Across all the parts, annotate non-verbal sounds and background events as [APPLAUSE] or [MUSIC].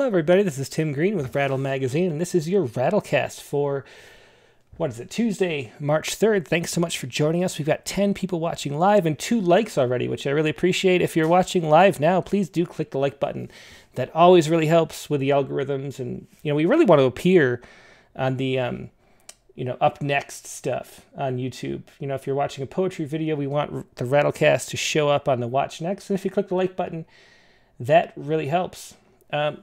Hello, everybody. This is Tim Green with Rattle Magazine, and this is your Rattlecast for what is it, Tuesday, March 3rd. Thanks so much for joining us. We've got 10 people watching live and two likes already, which I really appreciate. If you're watching live now, please do click the like button. That always really helps with the algorithms. And, you know, we really want to appear on the, um, you know, up next stuff on YouTube. You know, if you're watching a poetry video, we want the Rattlecast to show up on the watch next. And if you click the like button, that really helps. Um,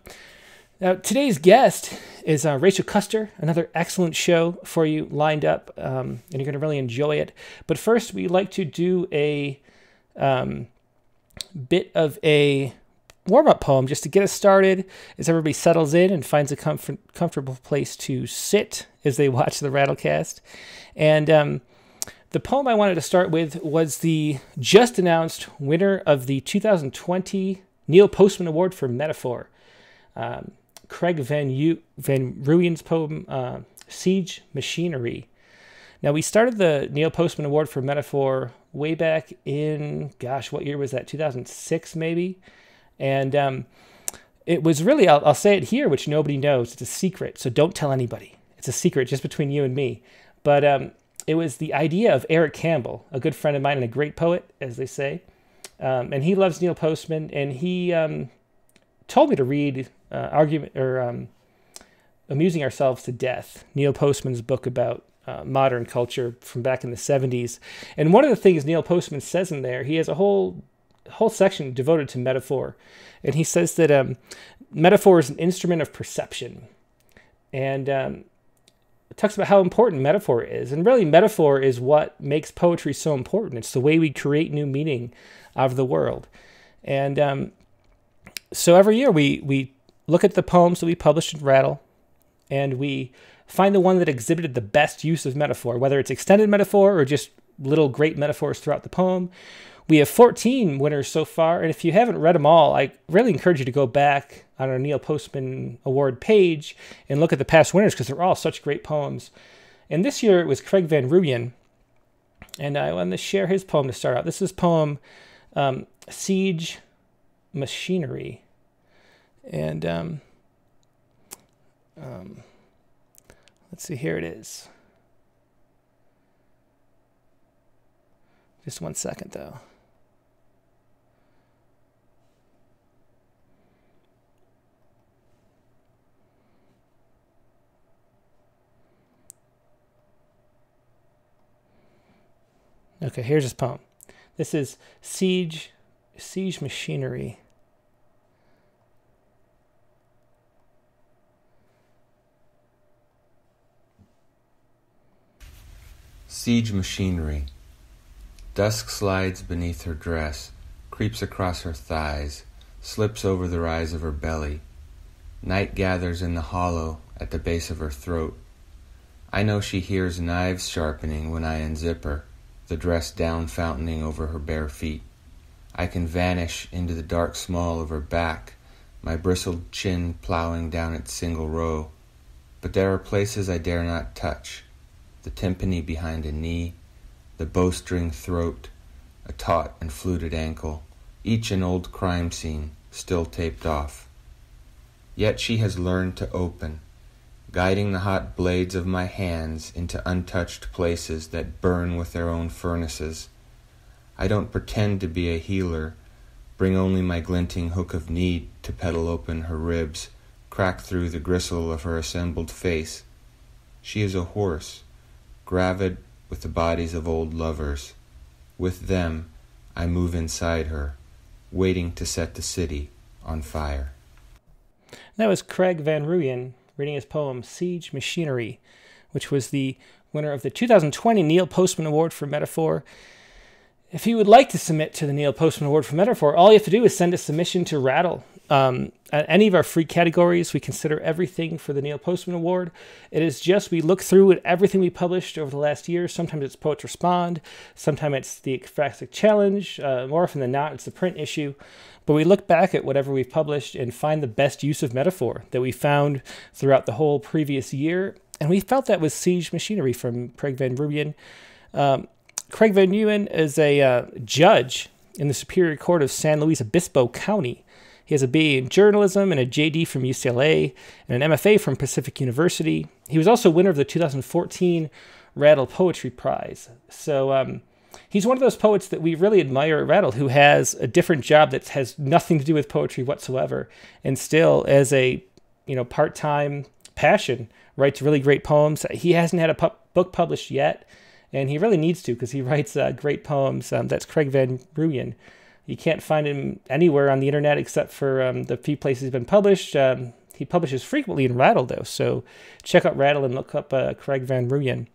now, today's guest is uh, Rachel Custer, another excellent show for you lined up, um, and you're going to really enjoy it. But first, we like to do a um, bit of a warm up poem just to get us started as everybody settles in and finds a comfort, comfortable place to sit as they watch the Rattlecast. And um, the poem I wanted to start with was the just announced winner of the 2020 Neil Postman Award for Metaphor um, Craig Van, U- Van Rooyen's poem, uh, Siege Machinery. Now, we started the Neil Postman Award for Metaphor way back in, gosh, what year was that? 2006, maybe? And um, it was really, I'll, I'll say it here, which nobody knows. It's a secret, so don't tell anybody. It's a secret just between you and me. But um, it was the idea of Eric Campbell, a good friend of mine and a great poet, as they say. Um, and he loves Neil Postman, and he um, told me to read uh, argument or um, amusing ourselves to death. Neil Postman's book about uh, modern culture from back in the 70s. And one of the things Neil Postman says in there, he has a whole whole section devoted to metaphor, and he says that um, metaphor is an instrument of perception, and um, talks about how important metaphor is. And really, metaphor is what makes poetry so important. It's the way we create new meaning out of the world, and um, so every year we we look at the poems that we published in Rattle, and we find the one that exhibited the best use of metaphor, whether it's extended metaphor or just little great metaphors throughout the poem. We have 14 winners so far, and if you haven't read them all, I really encourage you to go back on our Neil Postman Award page and look at the past winners because they're all such great poems. And this year it was Craig Van Rooyen, and I want to share his poem to start out. This is poem um, Siege Machinery. And um, um, let's see, here it is. Just one second, though. Okay, here's his poem. This is Siege Siege Machinery. Siege machinery. Dusk slides beneath her dress, creeps across her thighs, slips over the rise of her belly. Night gathers in the hollow at the base of her throat. I know she hears knives sharpening when I unzip her, the dress down fountaining over her bare feet. I can vanish into the dark small of her back, my bristled chin plowing down its single row. But there are places I dare not touch the tympany behind a knee, the bowstring throat, a taut and fluted ankle, each an old crime scene, still taped off. Yet she has learned to open, guiding the hot blades of my hands into untouched places that burn with their own furnaces. I don't pretend to be a healer, bring only my glinting hook of need to petal open her ribs, crack through the gristle of her assembled face. She is a horse, gravid with the bodies of old lovers. With them I move inside her, waiting to set the city on fire. That was Craig Van Rooyen reading his poem Siege Machinery, which was the winner of the 2020 Neil Postman Award for Metaphor. If you would like to submit to the Neil Postman Award for Metaphor, all you have to do is send a submission to Rattle um, any of our free categories, we consider everything for the Neil Postman Award. It is just we look through at everything we published over the last year. Sometimes it's Poets Respond, sometimes it's the Ekphrastic Challenge. Uh, more often than not, it's the print issue. But we look back at whatever we've published and find the best use of metaphor that we found throughout the whole previous year. And we felt that was Siege Machinery from Craig Van Rooyen. Um, Craig Van Rooyen is a uh, judge in the Superior Court of San Luis Obispo County He has a BA in journalism and a JD from UCLA and an MFA from Pacific University. He was also winner of the 2014 Rattle Poetry Prize. So um, he's one of those poets that we really admire at Rattle who has a different job that has nothing to do with poetry whatsoever and still as a you know part-time passion writes really great poems. He hasn't had a pu- book published yet and he really needs to because he writes uh, great poems. Um, that's Craig Van Rooyen. You can't find him anywhere on the internet except for um, the few places he's been published. Um, he publishes frequently in Rattle, though, so check out Rattle and look up uh, Craig Van Rooyen.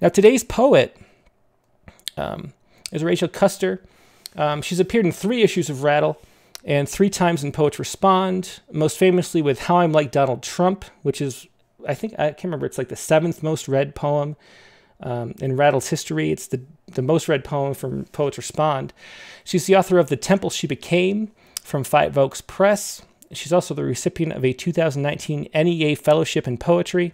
Now, today's poet um, is Rachel Custer. Um, she's appeared in three issues of Rattle and three times in Poets Respond, most famously with How I'm Like Donald Trump, which is, I think, I can't remember, it's like the seventh most read poem um, in Rattle's history. It's the, the most read poem from Poets Respond. She's the author of The Temple She Became from Five Oaks Press. She's also the recipient of a 2019 NEA Fellowship in Poetry.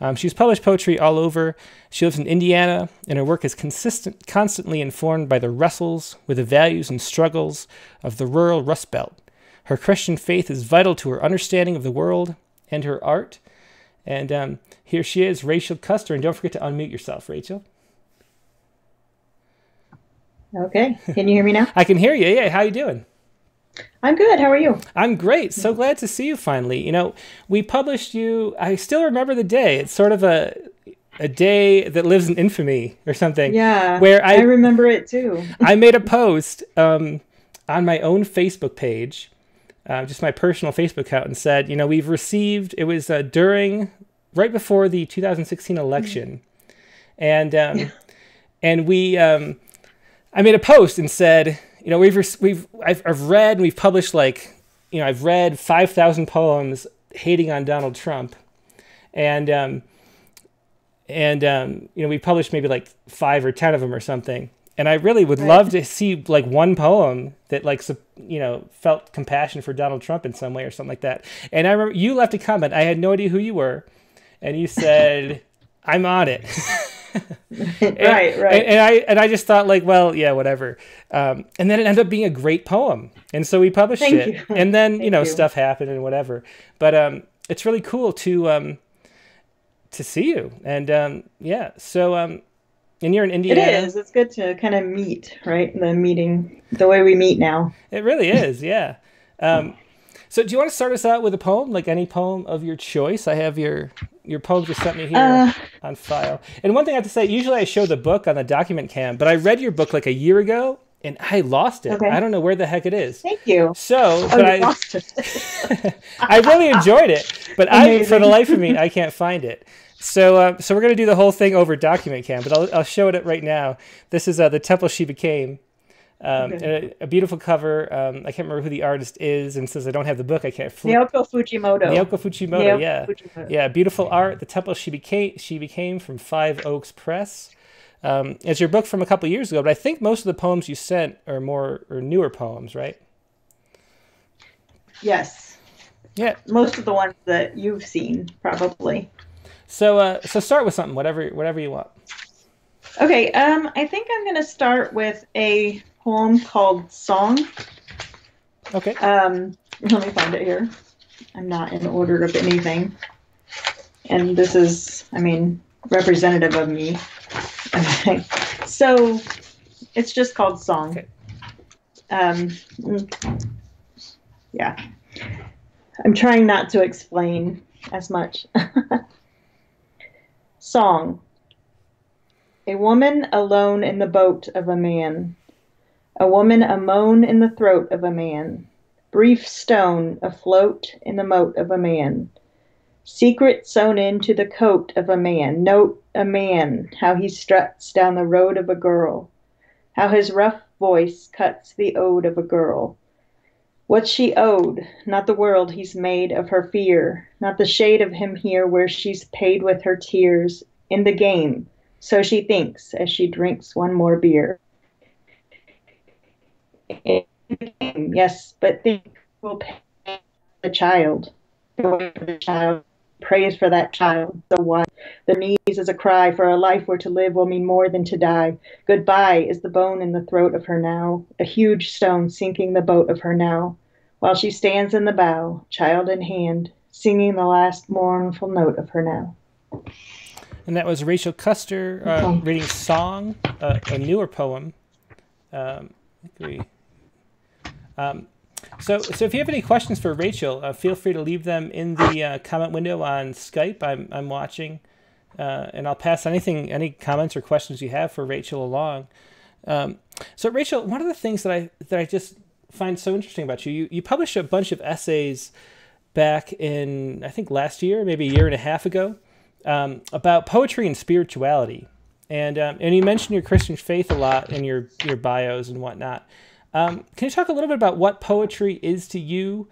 Um, she's published poetry all over. She lives in Indiana, and her work is consistent, constantly informed by the wrestles with the values and struggles of the rural Rust Belt. Her Christian faith is vital to her understanding of the world and her art. And um, here she is, Rachel Custer. And don't forget to unmute yourself, Rachel. Okay. Can you hear me now? [LAUGHS] I can hear you. Yeah. How you doing? I'm good. How are you? I'm great. So glad to see you finally. You know, we published you. I still remember the day. It's sort of a a day that lives in infamy or something. Yeah. Where I, I remember it too. [LAUGHS] I made a post um, on my own Facebook page, uh, just my personal Facebook account, and said, you know, we've received. It was uh, during right before the 2016 election, and um, and we um, I made a post and said, you know, we've we've I've, I've read and we've published like you know I've read 5,000 poems hating on Donald Trump, and um, and um, you know we published maybe like five or ten of them or something. And I really would right. love to see like one poem that like you know felt compassion for Donald Trump in some way or something like that. And I remember you left a comment. I had no idea who you were, and you said, [LAUGHS] "I'm on it." [LAUGHS] and, right, right. And, and, I and I just thought like, well, yeah, whatever. Um, and then it ended up being a great poem, and so we published Thank it. You. And then [LAUGHS] Thank you know you. stuff happened and whatever. But um, it's really cool to um, to see you. And um, yeah, so um, and you're in Indiana. It is. It's good to kind of meet, right? The meeting, the way we meet now. It really is. Yeah. Um, so do you want to start us out with a poem, like any poem of your choice? I have your your poem just sent me here Uh, on file. And one thing I have to say, usually I show the book on the document cam, but I read your book like a year ago and I lost it. Okay. I don't know where the heck it is. Thank you. So, Oh, you I lost it. [LAUGHS] I really enjoyed it, but I for the life of me I can't find it. So, uh, so we're gonna do the whole thing over document cam, but I'll, I'll show it right now. This is uh, the temple she became. Um, Okay. a, a beautiful cover. Um, I can't remember who the artist is, and since I don't have the book, I can't flip. Naoko Fujimoto. Naoko Fujimoto, Naoko yeah, Fujimoto. yeah, beautiful art. The temple she became, she became from Five Oaks Press. Um, it's your book from a couple years ago, but I think most of the poems you sent are more or newer poems, right? Yes. Yeah. Most of the ones that you've seen, probably. So, uh, so start with something, whatever, whatever you want. Okay. Um, I think I'm gonna start with a poem called "Song." Okay. Um, let me find it here. I'm not in order of anything. And this is, I mean, representative of me. Okay. [LAUGHS] So it's just called Song. Okay. Um, yeah. I'm trying not to explain as much. [LAUGHS] Song. A woman alone in the boat of a man. A woman a moan in the throat of a man brief stone afloat in the moat of a man. Secret sewn into the coat of a man. Note a man, how he struts down the road of a girl. How his rough voice cuts the ode of a girl. What she owed, not the world he's made of her fear, not the shade of him here where she's paid with her tears, in the game, so she thinks as she drinks one more beer. In the game, yes, but think will pay the child. The child prays for that child. So what? The knees is a cry for a life where to live will mean more than to die. Goodbye is the bone in the throat of her now, a huge stone sinking the boat of her now. while she stands in the bow, child in hand, singing the last mournful note of her now. And that was Rachel Custer uh, reading Song, uh, a newer poem. Um, um, so, so if you have any questions for Rachel, uh, feel free to leave them in the uh, comment window on Skype. I'm, I'm watching, uh, and I'll pass anything, any comments or questions you have for Rachel along. Um, so, Rachel, one of the things that I that I just find so interesting about you, you, you published a bunch of essays back in I think last year, maybe a year and a half ago, um, about poetry and spirituality, and um, and you mentioned your Christian faith a lot in your your bios and whatnot. Um, can you talk a little bit about what poetry is to you,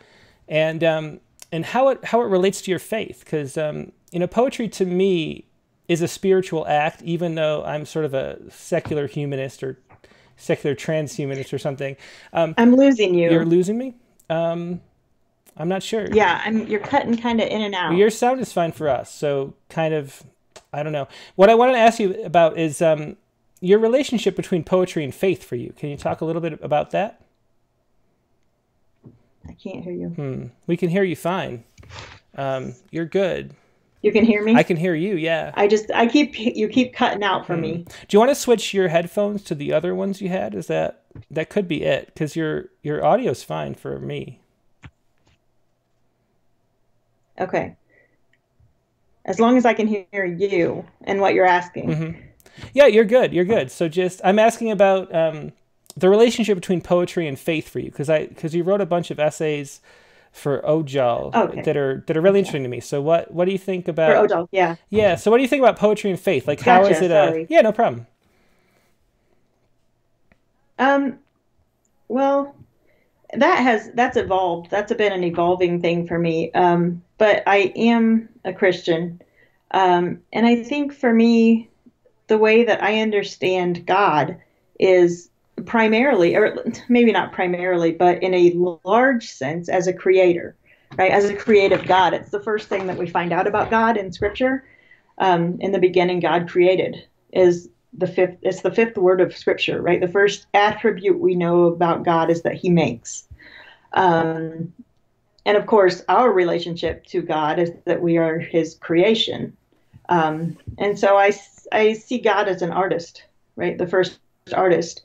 and um, and how it how it relates to your faith? Because um, you know, poetry to me is a spiritual act, even though I'm sort of a secular humanist or secular transhumanist or something. Um, I'm losing you. You're losing me. Um, I'm not sure. Yeah, I'm. You're cutting kind of in and out. Your sound is fine for us, so kind of. I don't know. What I wanted to ask you about is um, your relationship between poetry and faith for you. Can you talk a little bit about that? I can't hear you. Hmm. We can hear you fine. Um, you're good. You can hear me. I can hear you. Yeah. I just I keep you keep cutting out for Hmm. me. Do you want to switch your headphones to the other ones you had? Is that that could be it? Because your your audio's fine for me. Okay. As long as I can hear you and what you're asking. Mm-hmm. Yeah, you're good. You're good. So just I'm asking about um, the relationship between poetry and faith for you because I because you wrote a bunch of essays for Ojal Okay. that are that are really interesting to me. So what what do you think about For Odell, yeah. Yeah. So what do you think about poetry and faith? Like how is Gotcha, it a. Yeah, no problem. Um, well, that has that's evolved. That's been an evolving thing for me. Um, but I am a Christian, um, and I think for me, the way that I understand God is primarily, or maybe not primarily, but in a large sense, as a creator, right? As a creative God. It's the first thing that we find out about God in Scripture. Um, in the beginning, God created is the fifth. It's the fifth word of Scripture, right? The first attribute we know about God is that He makes. Um, and of course, our relationship to God is that we are His creation. Um, and so I, I see God as an artist, right? The first artist.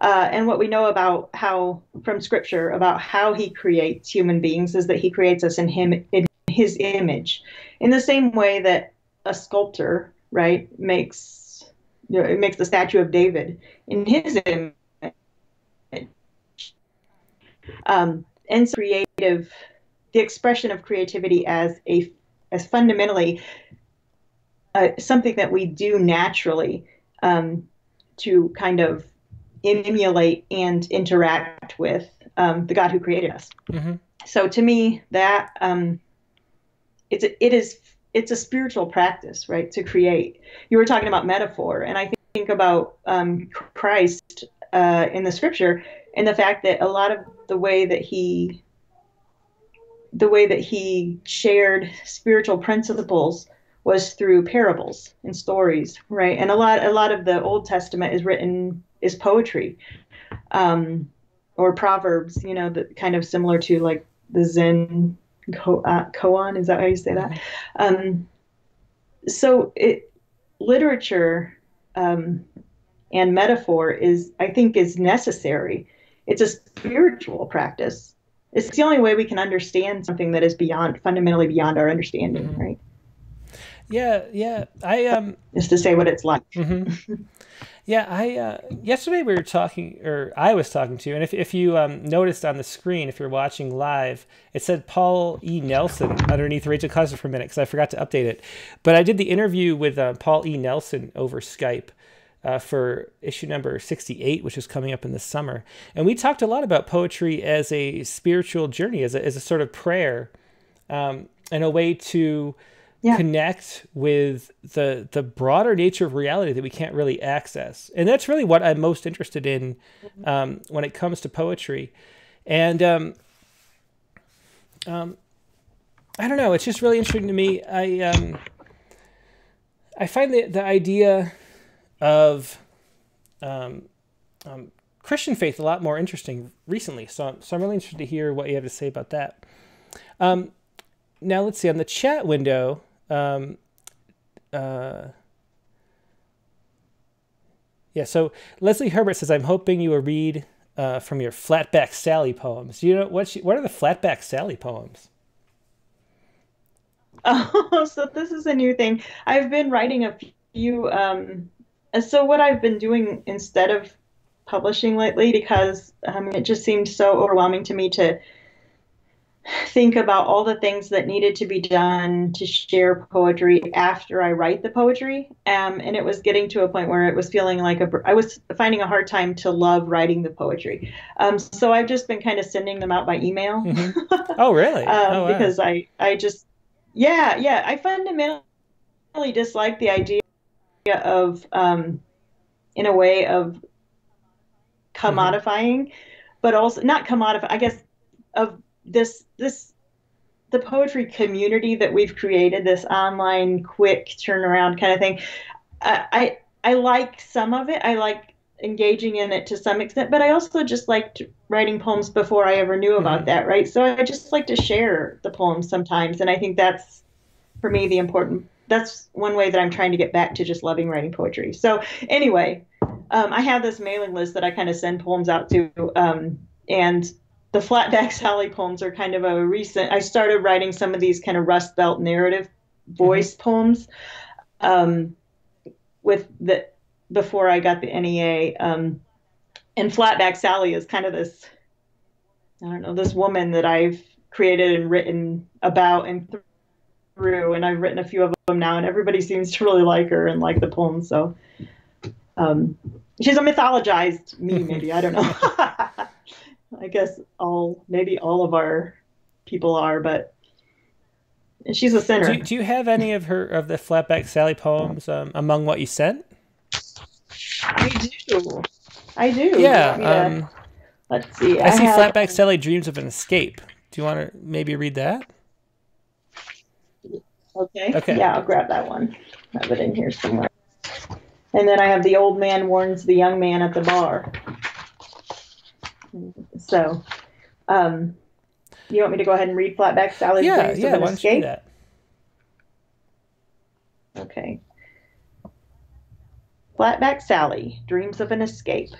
Uh, and what we know about how, from Scripture, about how He creates human beings is that He creates us in Him, in His image, in the same way that a sculptor, right, makes you know, it makes the statue of David in his image. Um, and so creative, the expression of creativity as a as fundamentally uh, something that we do naturally um, to kind of emulate and interact with um, the God who created us. hmm So to me, that um, it's a, it is it's a spiritual practice, right? To create. You were talking about metaphor, and I think about um, Christ uh, in the Scripture and the fact that a lot of the way that he the way that he shared spiritual principles was through parables and stories, right? And a lot a lot of the Old Testament is written is poetry. Um, or proverbs, you know, the, kind of similar to like the Zen ko- uh, koan. Is that how you say that? Um, so it literature um, and metaphor is, I think, is necessary. It's a spiritual practice. It's the only way we can understand something that is beyond, fundamentally beyond our understanding, right? Yeah, yeah. I um Is to say what it's like. [LAUGHS] Yeah, I uh, yesterday we were talking, or I was talking to, you, and if if you um, noticed on the screen, if you're watching live, it said Paul E. Nelson underneath Rachel Custer for a minute because I forgot to update it. But I did the interview with uh, Paul E. Nelson over Skype uh, for issue number 68, which is coming up in the summer, and we talked a lot about poetry as a spiritual journey, as a as a sort of prayer, um, and a way to Yeah. connect with the the broader nature of reality that we can't really access and that's really what i'm most interested in um, when it comes to poetry and um, um, i don't know it's just really interesting to me i um, i find the, the idea of um, um, Christian faith a lot more interesting recently. So, so I'm really interested to hear what you have to say about that. Um, now let's see on the chat window. Um, uh, yeah, so Leslie Herbert says, "I'm hoping you will read uh, from your Flatback Sally poems." You know what? She, what are the Flatback Sally poems? [LAUGHS] Oh, so this is a new thing. I've been writing a few. Um, so what I've been doing instead of publishing lately, because um, it just seemed so overwhelming to me to think about all the things that needed to be done to share poetry after I write the poetry. Um, and it was getting to a point where it was feeling like a, I was finding a hard time to love writing the poetry. Um, so I've just been kind of sending them out by email. Mm-hmm. Oh, really? [LAUGHS] um, oh, wow. Because I, I just, yeah, yeah, I fundamentally dislike the idea of, um, in a way of commodifying, mm-hmm. but also not commodify, I guess, of this this the poetry community that we've created, this online quick turnaround kind of thing. I, I I like some of it. I like engaging in it to some extent, but I also just liked writing poems before I ever knew about mm-hmm. that, right? So I just like to share the poems sometimes, and I think that's for me the important. That's one way that I'm trying to get back to just loving writing poetry. So anyway, um, I have this mailing list that I kind of send poems out to, um, and the Flatback Sally poems are kind of a recent. I started writing some of these kind of Rust Belt narrative voice mm-hmm. poems um, with the before I got the NEA. Um, and Flatback Sally is kind of this, I don't know, this woman that I've created and written about and through, and I've written a few of them now, and everybody seems to really like her and like the poems. So um, she's a mythologized me, maybe I don't know. [LAUGHS] I guess all maybe all of our people are, but she's a sinner. Do, do you have any of her of the Flatback Sally poems um, among what you sent? I do. I do. Yeah. Um, let's see. I, I see have... Flatback Sally dreams of an escape. Do you want to maybe read that? Okay. Okay. Yeah, I'll grab that one. Have it in here somewhere. And then I have the old man warns the young man at the bar. So, um, you want me to go ahead and read Flatback Sally's yeah, yeah, of an Escape? that? Okay. Flatback Sally, Dreams of an Escape.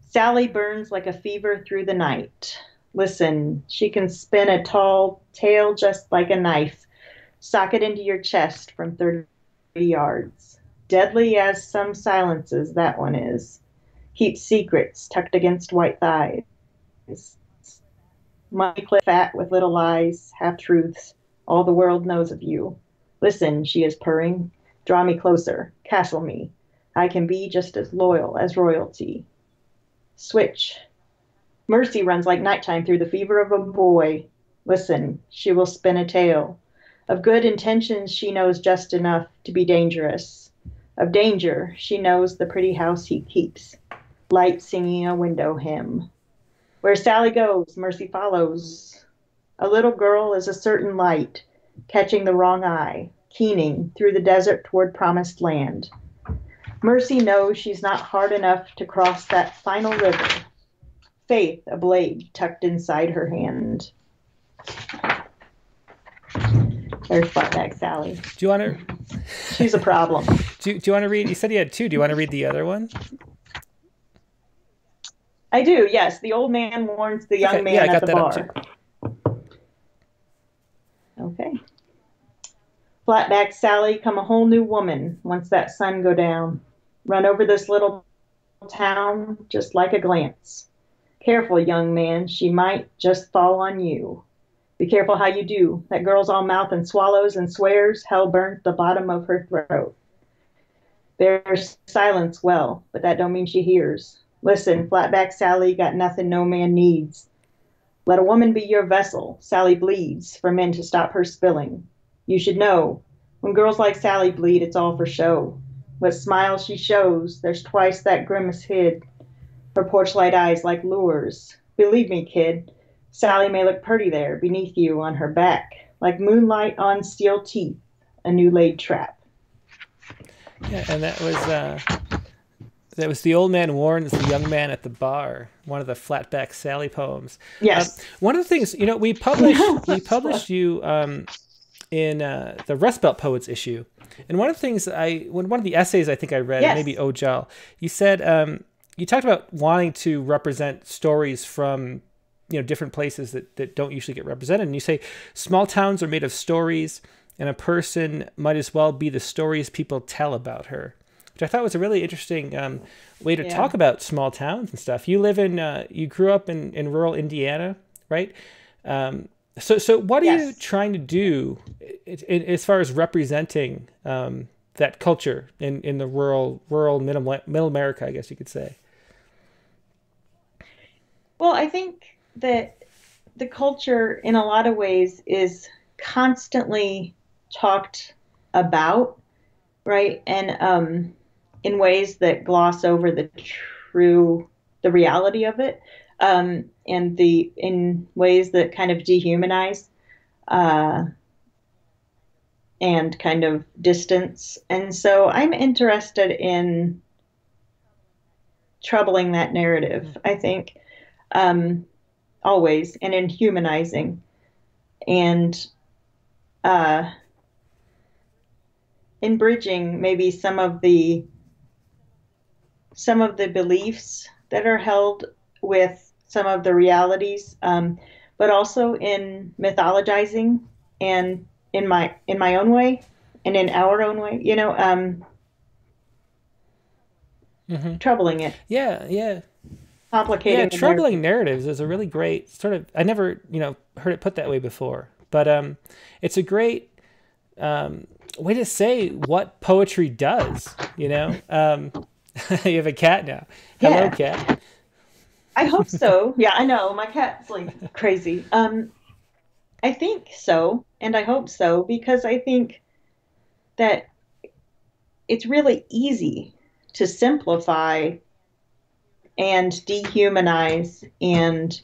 Sally burns like a fever through the night. Listen, she can spin a tall tale just like a knife, sock it into your chest from 30 yards. Deadly as some silences, that one is keeps secrets tucked against white thighs. Money clip fat with little lies, half truths. All the world knows of you. Listen, she is purring. Draw me closer. Castle me. I can be just as loyal as royalty. Switch. Mercy runs like nighttime through the fever of a boy. Listen, she will spin a tale. Of good intentions, she knows just enough to be dangerous. Of danger, she knows the pretty house he keeps light singing a window hymn. Where Sally goes, mercy follows. A little girl is a certain light, catching the wrong eye, keening through the desert toward promised land. Mercy knows she's not hard enough to cross that final river. Faith, a blade tucked inside her hand. There's Flatback Sally. Do you want to? She's a problem. [LAUGHS] do, do you want to read? You said you had two. Do you want to read the other one? I do, yes. The old man warns the young okay, man yeah, at the bar. Okay. Flatback Sally, come a whole new woman once that sun go down. Run over this little town just like a glance. Careful, young man, she might just fall on you. Be careful how you do. That girl's all mouth and swallows and swears hell burnt the bottom of her throat. There's silence well, but that don't mean she hears. Listen, flatback Sally got nothing no man needs. Let a woman be your vessel. Sally bleeds for men to stop her spilling. You should know, when girls like Sally bleed, it's all for show. What smile she shows, there's twice that grimace hid. Her porchlight eyes like lures. Believe me, kid, Sally may look pretty there, beneath you on her back, like moonlight on steel teeth, a new laid trap. Yeah, and that was uh, That was the old man warns the young man at the bar. One of the flatback Sally poems. Yes. Um, one of the things you know we published [LAUGHS] we published you um, in uh, the Rust Belt Poets issue, and one of the things I when one of the essays I think I read Yes. maybe Ojal, you said um, you talked about wanting to represent stories from you know different places that, that don't usually get represented, and you say small towns are made of stories, and a person might as well be the stories people tell about her which I thought was a really interesting um, way to Yeah. talk about small towns and stuff. You live in, uh, you grew up in, in rural Indiana, right? Um, so, so what are you trying to do as far as representing um, that culture in, in the rural, rural middle, middle America, I guess you could say? Well, I think that the culture, in a lot of ways, is constantly talked about, right? And um, in ways that gloss over the true, the reality of it, um, and the in ways that kind of dehumanize uh, and kind of distance. And so, I'm interested in troubling that narrative. I think um, always, and in humanizing, and uh, in bridging maybe some of the some of the beliefs that are held with some of the realities, um, but also in mythologizing and in my in my own way and in our own way. You know, um, Mhm. troubling it, Yeah, yeah. complicating. yeah, troubling narratives is a really great sort of. I never, you know, heard it put that way before, but um, it's a great um, way to say what poetry does. You know, um, [LAUGHS] you have a cat now. Hello, Yeah. cat. I hope so. [LAUGHS] Yeah, I know. My cat's like crazy. Um, I think so, and I hope so because I think that it's really easy to simplify and dehumanize and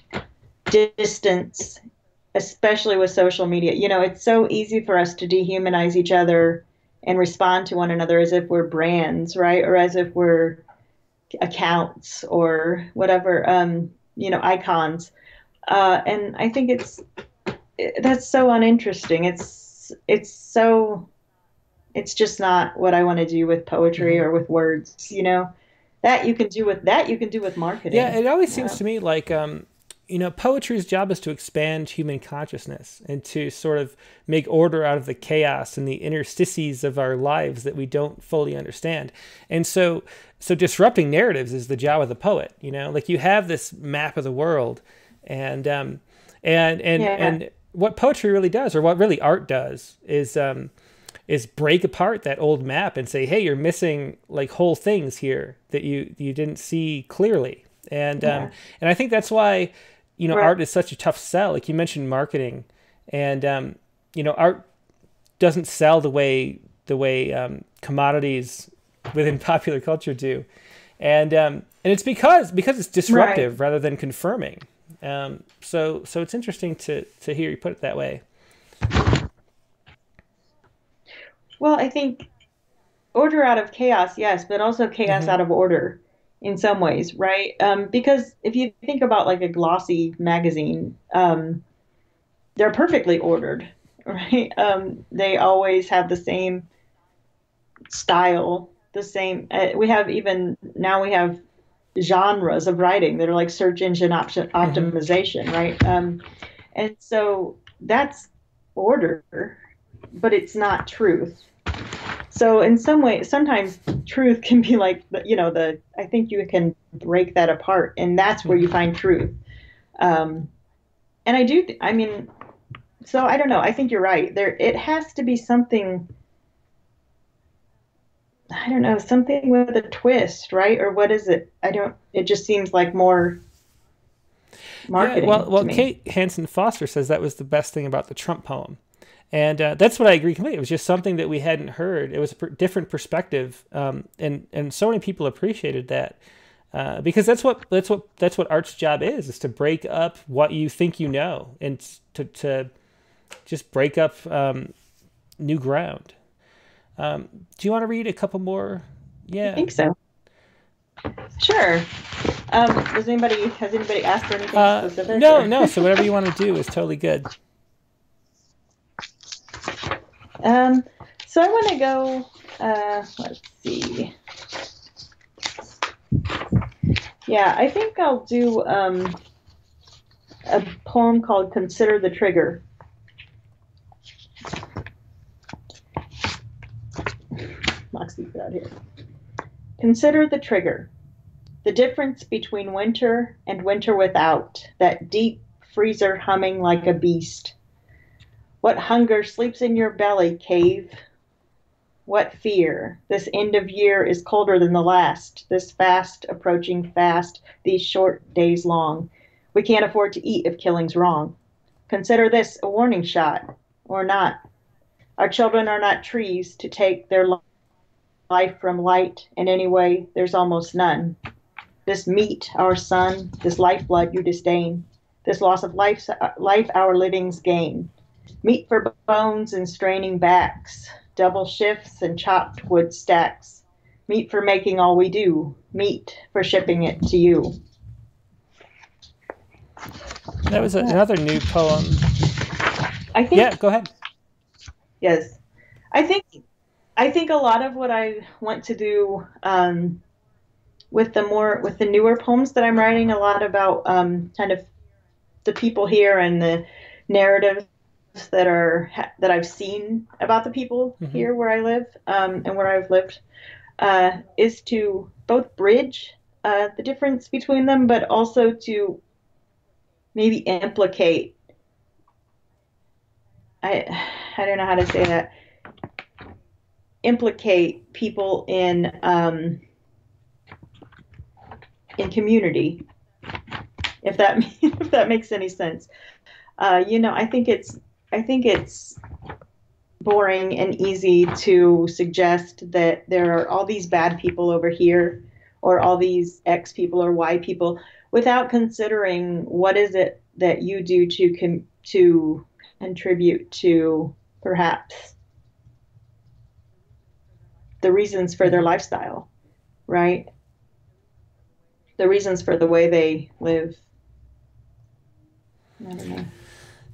distance, especially with social media. You know, it's so easy for us to dehumanize each other and respond to one another as if we're brands, right? Or as if we're accounts or whatever um, you know icons. Uh, and i think it's that's so uninteresting. It's it's so it's just not what i want to do with poetry or with words you know? That you can do with that you can do with marketing. Yeah, it always seems to me like um, you know, poetry's job is to expand human consciousness and to sort of make order out of the chaos and the interstices of our lives that we don't fully understand. And so, so disrupting narratives is the job of the poet. You know, like you have this map of the world, and um, and and Yeah. and what poetry really does, or what really art does, is um, is break apart that old map and say, hey, you're missing like whole things here that you you didn't see clearly. And um, and I think that's why you know Right. art is such a tough sell. Like you mentioned marketing, and um, you know art doesn't sell the way the way um, commodities within [LAUGHS] popular culture do, and um, and it's because because it's disruptive rather than confirming. Um, so so it's interesting to to hear you put it that way. well i think order out of chaos yes but also chaos Mhm. out of order in some ways right? Um, because if you think about like a glossy magazine um, they're perfectly ordered [LAUGHS] right? Um, they always have the same style the same uh, we have even now we have genres of writing that are like search engine option optimization right? Um, and so that's order but it's not truth so in some way sometimes truth can be like you know the i think you can break that apart and that's where you find truth. Um, and i do th- i mean so i don't know. I think you're right. There it has to be something i don't know something with a twist right? Or what is it? I don't it just seems like more marketing Yeah, well, well. Kate Hanson Foster says that was the best thing about the Trump poem, and uh, that's what I agree completely. It was just something that we hadn't heard. It was a per- different perspective, um, and and so many people appreciated that uh, because that's what that's what that's what art's job is: is to break up what you think you know and to to just break up um, new ground. Um, do you want to read a couple more? Yeah. i think so Sure. Um, does anybody has anybody asked for anything Uh, specific? no, or- no. So whatever you want to do is totally good. Um, so I want to go. Uh, let's see. Yeah, I think I'll do um, a poem called "Consider the Trigger." Moxie, get out here. Consider the trigger. The difference between winter and winter without, that deep freezer humming like a beast. What hunger sleeps in your belly, cave? What fear? This end of year is colder than the last, this fast approaching fast, these short days long. We can't afford to eat if killing's wrong. Consider this a warning shot, or not. Our children are not trees to take their life from light, and anyway, there's almost none. This meat, our sun, this lifeblood you disdain, this loss of life, uh, life our livings gain. Meat for bones and straining backs, double shifts and chopped wood stacks. Meat for making all we do, meat for shipping it to you. That was another new poem. I think Yeah, go ahead. Yes, I think I think a lot of what I want to do um, with the more with the newer poems that I'm writing, a lot about um, kind of the people here and the narratives that are that I've seen about the people Mhm. here where I live um, and where I've lived, uh, is to both bridge uh, the difference between them, but also to maybe implicate I I don't know how to say that. Implicate people in um, in community, if that [LAUGHS] if that makes any sense. Uh, you know, I think it's I think it's boring and easy to suggest that there are all these bad people over here, or all these X people or Y people, without considering what is it that you do to to contribute to perhaps the reasons for their lifestyle, right? The reasons for the way they live. I don't know.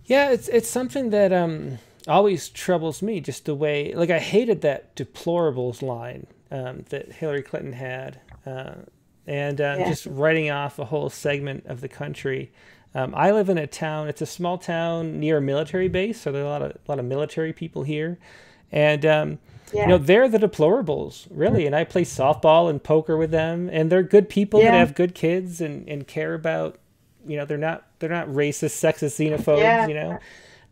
Yeah, it's it's something that um always troubles me. Just the way, like, I hated that deplorables line um, that Hillary Clinton had, uh, and uh, Yeah. just writing off a whole segment of the country. Um, I live in a town. It's a small town near a military base, so there are a lot of a lot of military people here, and um, Yeah. you know they're the deplorables, really. And I play softball and poker with them, and they're good people that have good kids and, and care about. You know, they're not they're not racist, sexist, xenophobes. Yeah. You know,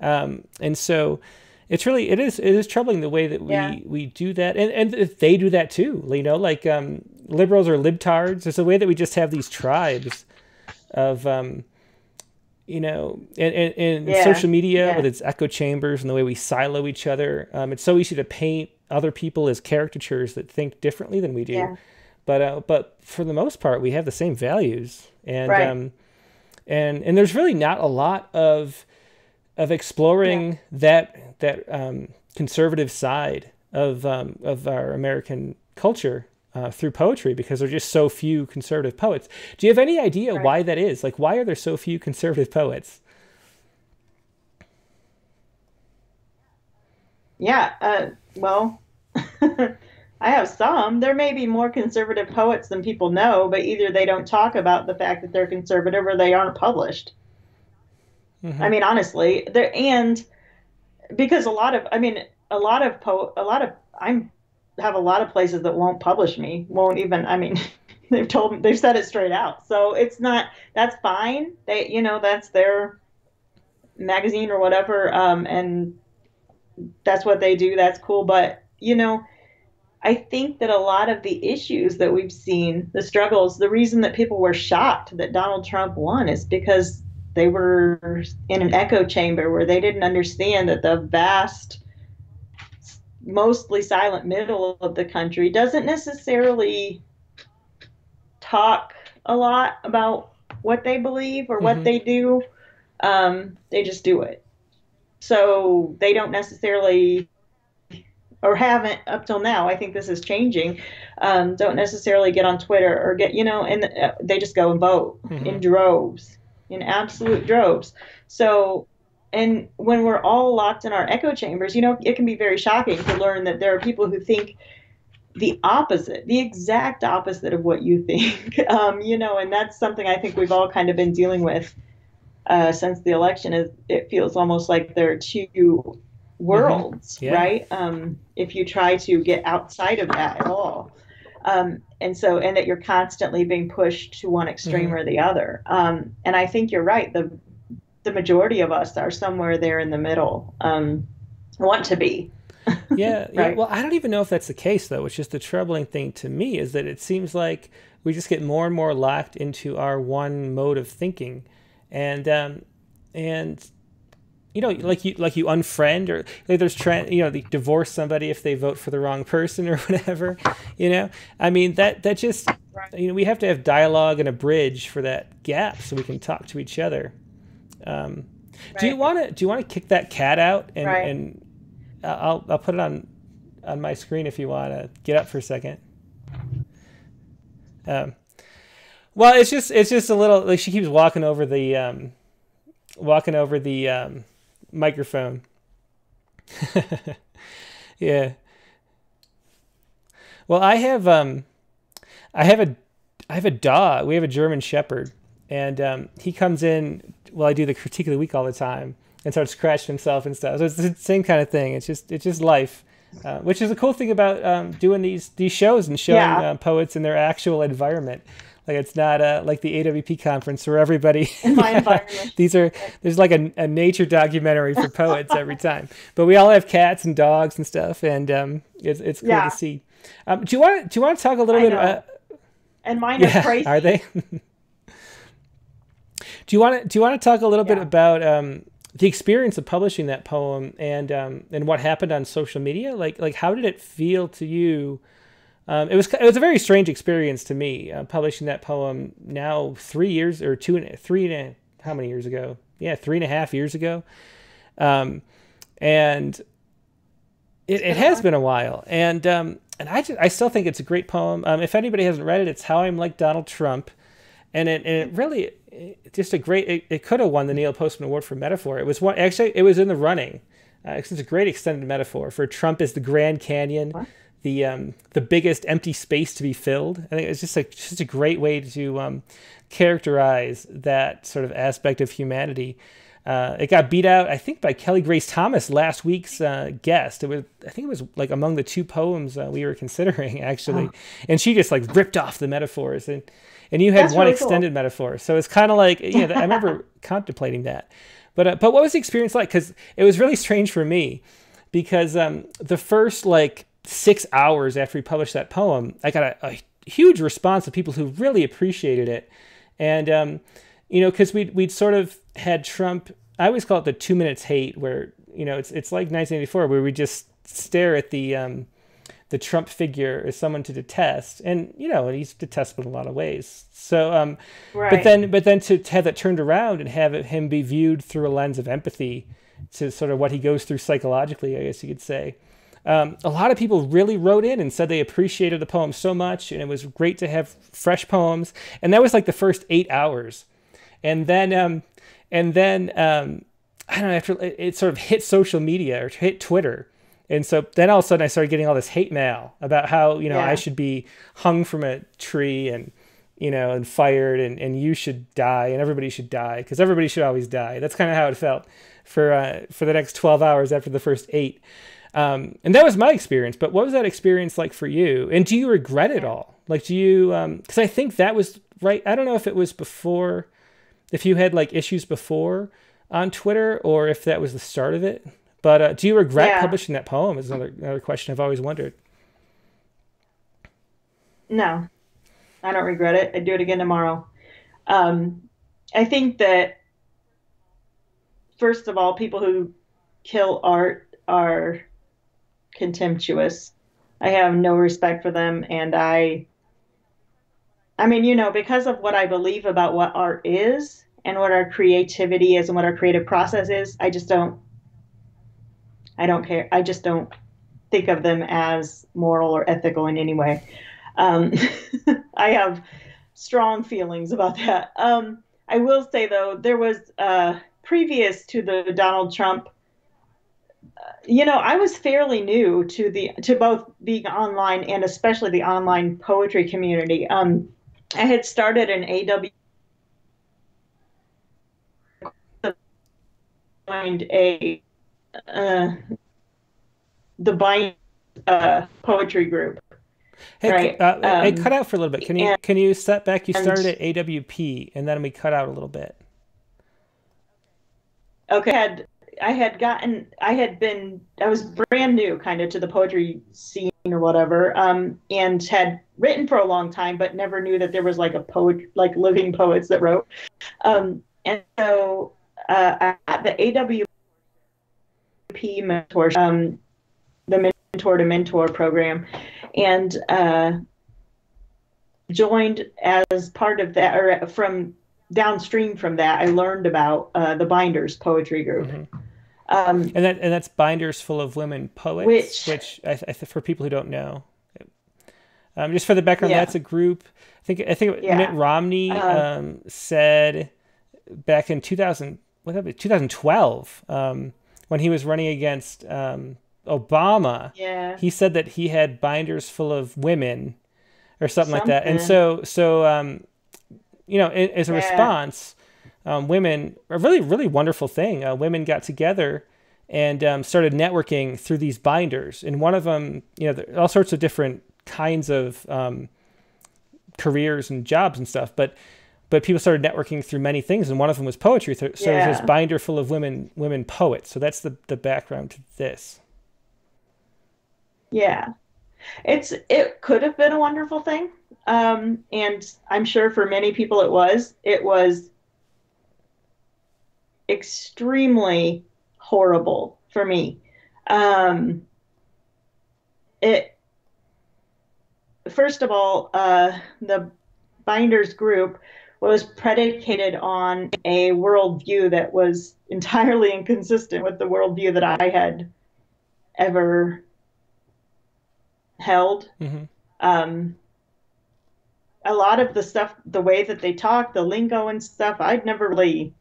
um, and so it's really it is it is troubling the way that we Yeah. we do that, and and they do that too. You know, like um, liberals or libtards. There's a way that we just have these tribes of um, you know, and and, and Yeah, social media yeah. with its echo chambers and the way we silo each other. Um, it's so easy to paint other people as caricatures that think differently than we do. But uh, but for the most part, we have the same values, and Right. And and there's really not a lot of of exploring that that um, conservative side of um, of our American culture uh, through poetry because there are just so few conservative poets. Do you have any idea Right. why that is? Like, why are there so few conservative poets? Yeah, uh, well, [LAUGHS] I have some. There may be more conservative poets than people know, but either they don't talk about the fact that they're conservative or they aren't published. Mhm. I mean, honestly, there and because a lot of, I mean, a lot of po, a lot of I'm have a lot of places that won't publish me, won't even. I mean, [LAUGHS] they've told me they've said it straight out. So it's not that's fine. They, you know, that's their magazine or whatever, um, and that's what they do. That's cool. But you know, I think that a lot of the issues that we've seen, the struggles, the reason that people were shocked that Donald Trump won is because they were in an echo chamber where they didn't understand that the vast, mostly silent middle of the country doesn't necessarily talk a lot about what they believe or what Mhm. they do. Um, they just do it. So they don't necessarily or haven't up till now. I think this is changing. Um, don't necessarily get on Twitter or get you know, and uh, they just go and vote mm-hmm. in droves, in absolute droves. So and when we're all locked in our echo chambers, you know, it can be very shocking to learn that there are people who think the opposite, the exact opposite of what you think. [LAUGHS] Um, you know, and that's something I think we've all kind of been dealing with uh, since the election. Is it feels almost like there are two worlds, mm-hmm. yeah. right? Um, if you try to get outside of that at all. Um, and so, and that you're constantly being pushed to one extreme mm-hmm. or the other. Um, and I think you're right. The the majority of us are somewhere there in the middle. Um, want to be. yeah, yeah. [LAUGHS] Well, I don't even know if that's the case though. Which is the troubling thing to me is that it seems like we just get more and more locked into our one mode of thinking, and um, and you know, like you like you unfriend or like there's trend, you know, they divorce somebody if they vote for the wrong person or [LAUGHS] whatever. You know, I mean that that just you know we have to have dialogue and a bridge for that gap so we can talk to each other. Um, right. Do you want to do you want to kick that cat out and, right. and I'll I'll put it on on my screen if you want to get up for a second. Um, well, it's just it's just a little like she keeps walking over the um, walking over the um, microphone. [LAUGHS] yeah. Well, I have um, I have a I have a dog. We have a German Shepherd, and um, he comes in. Well, I do the critique of the week all the time, and starts scratching himself and stuff. So it's the same kind of thing. It's just it's just life, uh, which is a cool thing about um, doing these these shows and showing yeah. uh, poets in their actual environment. Like it's not uh, like the AWP conference where everybody. [LAUGHS] In my [LAUGHS] environment. these are there's like a, a nature documentary for poets every [LAUGHS] time. But we all have cats and dogs and stuff, and um, it's it's cool yeah. to see. Um, do you want do you want to talk a little I bit about? And mine yeah, are crazy. Are they? do you want to do you want to talk a little yeah. bit about um, the experience of publishing that poem and um, and what happened on social media? Like like how did it feel to you? Um, it was it was a very strange experience to me uh, publishing that poem now three years or two and three and a, how many years ago? Yeah, three and a half years ago, um, and it, it has been a while. And um, and I just, I still think it's a great poem. Um, if anybody hasn't read it, it's How I'm Like Donald Trump, and it and it really it, just a great. It, it could have won the Neil Postman Award for metaphor. It was one actually it was in the running. Uh, it's a great extended metaphor for Trump is the Grand Canyon. What? The um, the biggest empty space to be filled. I think it's just a just a great way to um, characterize that sort of aspect of humanity. Uh, it got beat out, I think, by Kelly Grace Thomas, last week's uh, guest. It was, I think, it was like among the two poems uh, we were considering [LAUGHS] actually, oh. and she just like ripped off the metaphors, and and you had That's one really extended cool. metaphor, so it's kind of like yeah, I remember [LAUGHS] contemplating that, but uh, but what was the experience like? Because it was really strange for me, because um, the first like six hours after we published that poem, I got a, a huge response of people who really appreciated it. And, um, you know, because we'd, we'd sort of had Trump, I always call it the two minutes hate, where, you know, it's, it's like 1984, where we just stare at the, um, the Trump figure as someone to detest, and you know, he's detestable in a lot of ways. So, um, right. but then, but then to, to have that turned around and have it, him be viewed through a lens of empathy to sort of what he goes through psychologically, I guess you could say, um, a lot of people really wrote in and said they appreciated the poem so much, and it was great to have fresh poems. And that was like the first eight hours, and then um, and then um, I don't know after it, it sort of hit social media or hit Twitter. And so then all of a sudden I started getting all this hate mail about how, you know, yeah. I should be hung from a tree and, you know, and fired and, and you should die and everybody should die because everybody should always die. That's kind of how it felt for, uh, for the next 12 hours after the first eight. Um, and that was my experience. But what was that experience like for you? And do you regret it all? Like, do you? Because um, I think that was right. I don't know if it was before, if you had like issues before on Twitter, or if that was the start of it. But uh, do you regret yeah. publishing that poem? Is another another question I've always wondered. No, I don't regret it. I'd do it again tomorrow. Um, I think that first of all, people who kill art are contemptuous. I have no respect for them and I I mean, you know, because of what I believe about what art is and what our creativity is and what our creative process is, I just don't I don't care. I just don't think of them as moral or ethical in any way. Um, [LAUGHS] I have strong feelings about that. Um, I will say though, there was uh, previous to the Donald Trump. You know, I was fairly new to the to both being online and especially the online poetry community. Um, I had started an AW find a uh, the bind uh, poetry group. Hey, right. uh, um, cut out for a little bit. Can you and, can you step back? You started at AWP, and then we cut out a little bit. Okay. I had gotten I had been I was brand new kind of to the poetry scene or whatever, um, and had written for a long time, but never knew that there was like a poet like living poets that wrote. Um, and so uh, at the AWP mentor, um, the mentor to mentor program, and uh, joined as part of that, or from downstream from that, I learned about uh, the Binders poetry group. Mm-hmm. Um, and that and that's binders full of women poets, which, which I, I, for people who don't know, um, just for the background, yeah. that's a group. I think I think Yeah. Mitt Romney Uh, um, said back in 2000, what that be, 2012, um, when he was running against um, Obama. yeah. He said that he had binders full of women, or something, like that. And so so um, you know, as a Yeah. response, um, women a really really wonderful thing. Uh, women got together and um, started networking through these binders. And one of them, you know, all sorts of different kinds of um, careers and jobs and stuff, but but people started networking through many things, and one of them was poetry. So so there's this binder full of women women poets. So that's the the background to this. Yeah. It's it could have been a wonderful thing. Um, and I'm sure for many people it was. It was extremely horrible for me. Um, it first of all, uh, the Binders group was predicated on a worldview that was entirely inconsistent with the worldview that I had ever held. hmm Um, a lot of the stuff, the way that they talk, the lingo and stuff, I'd never really.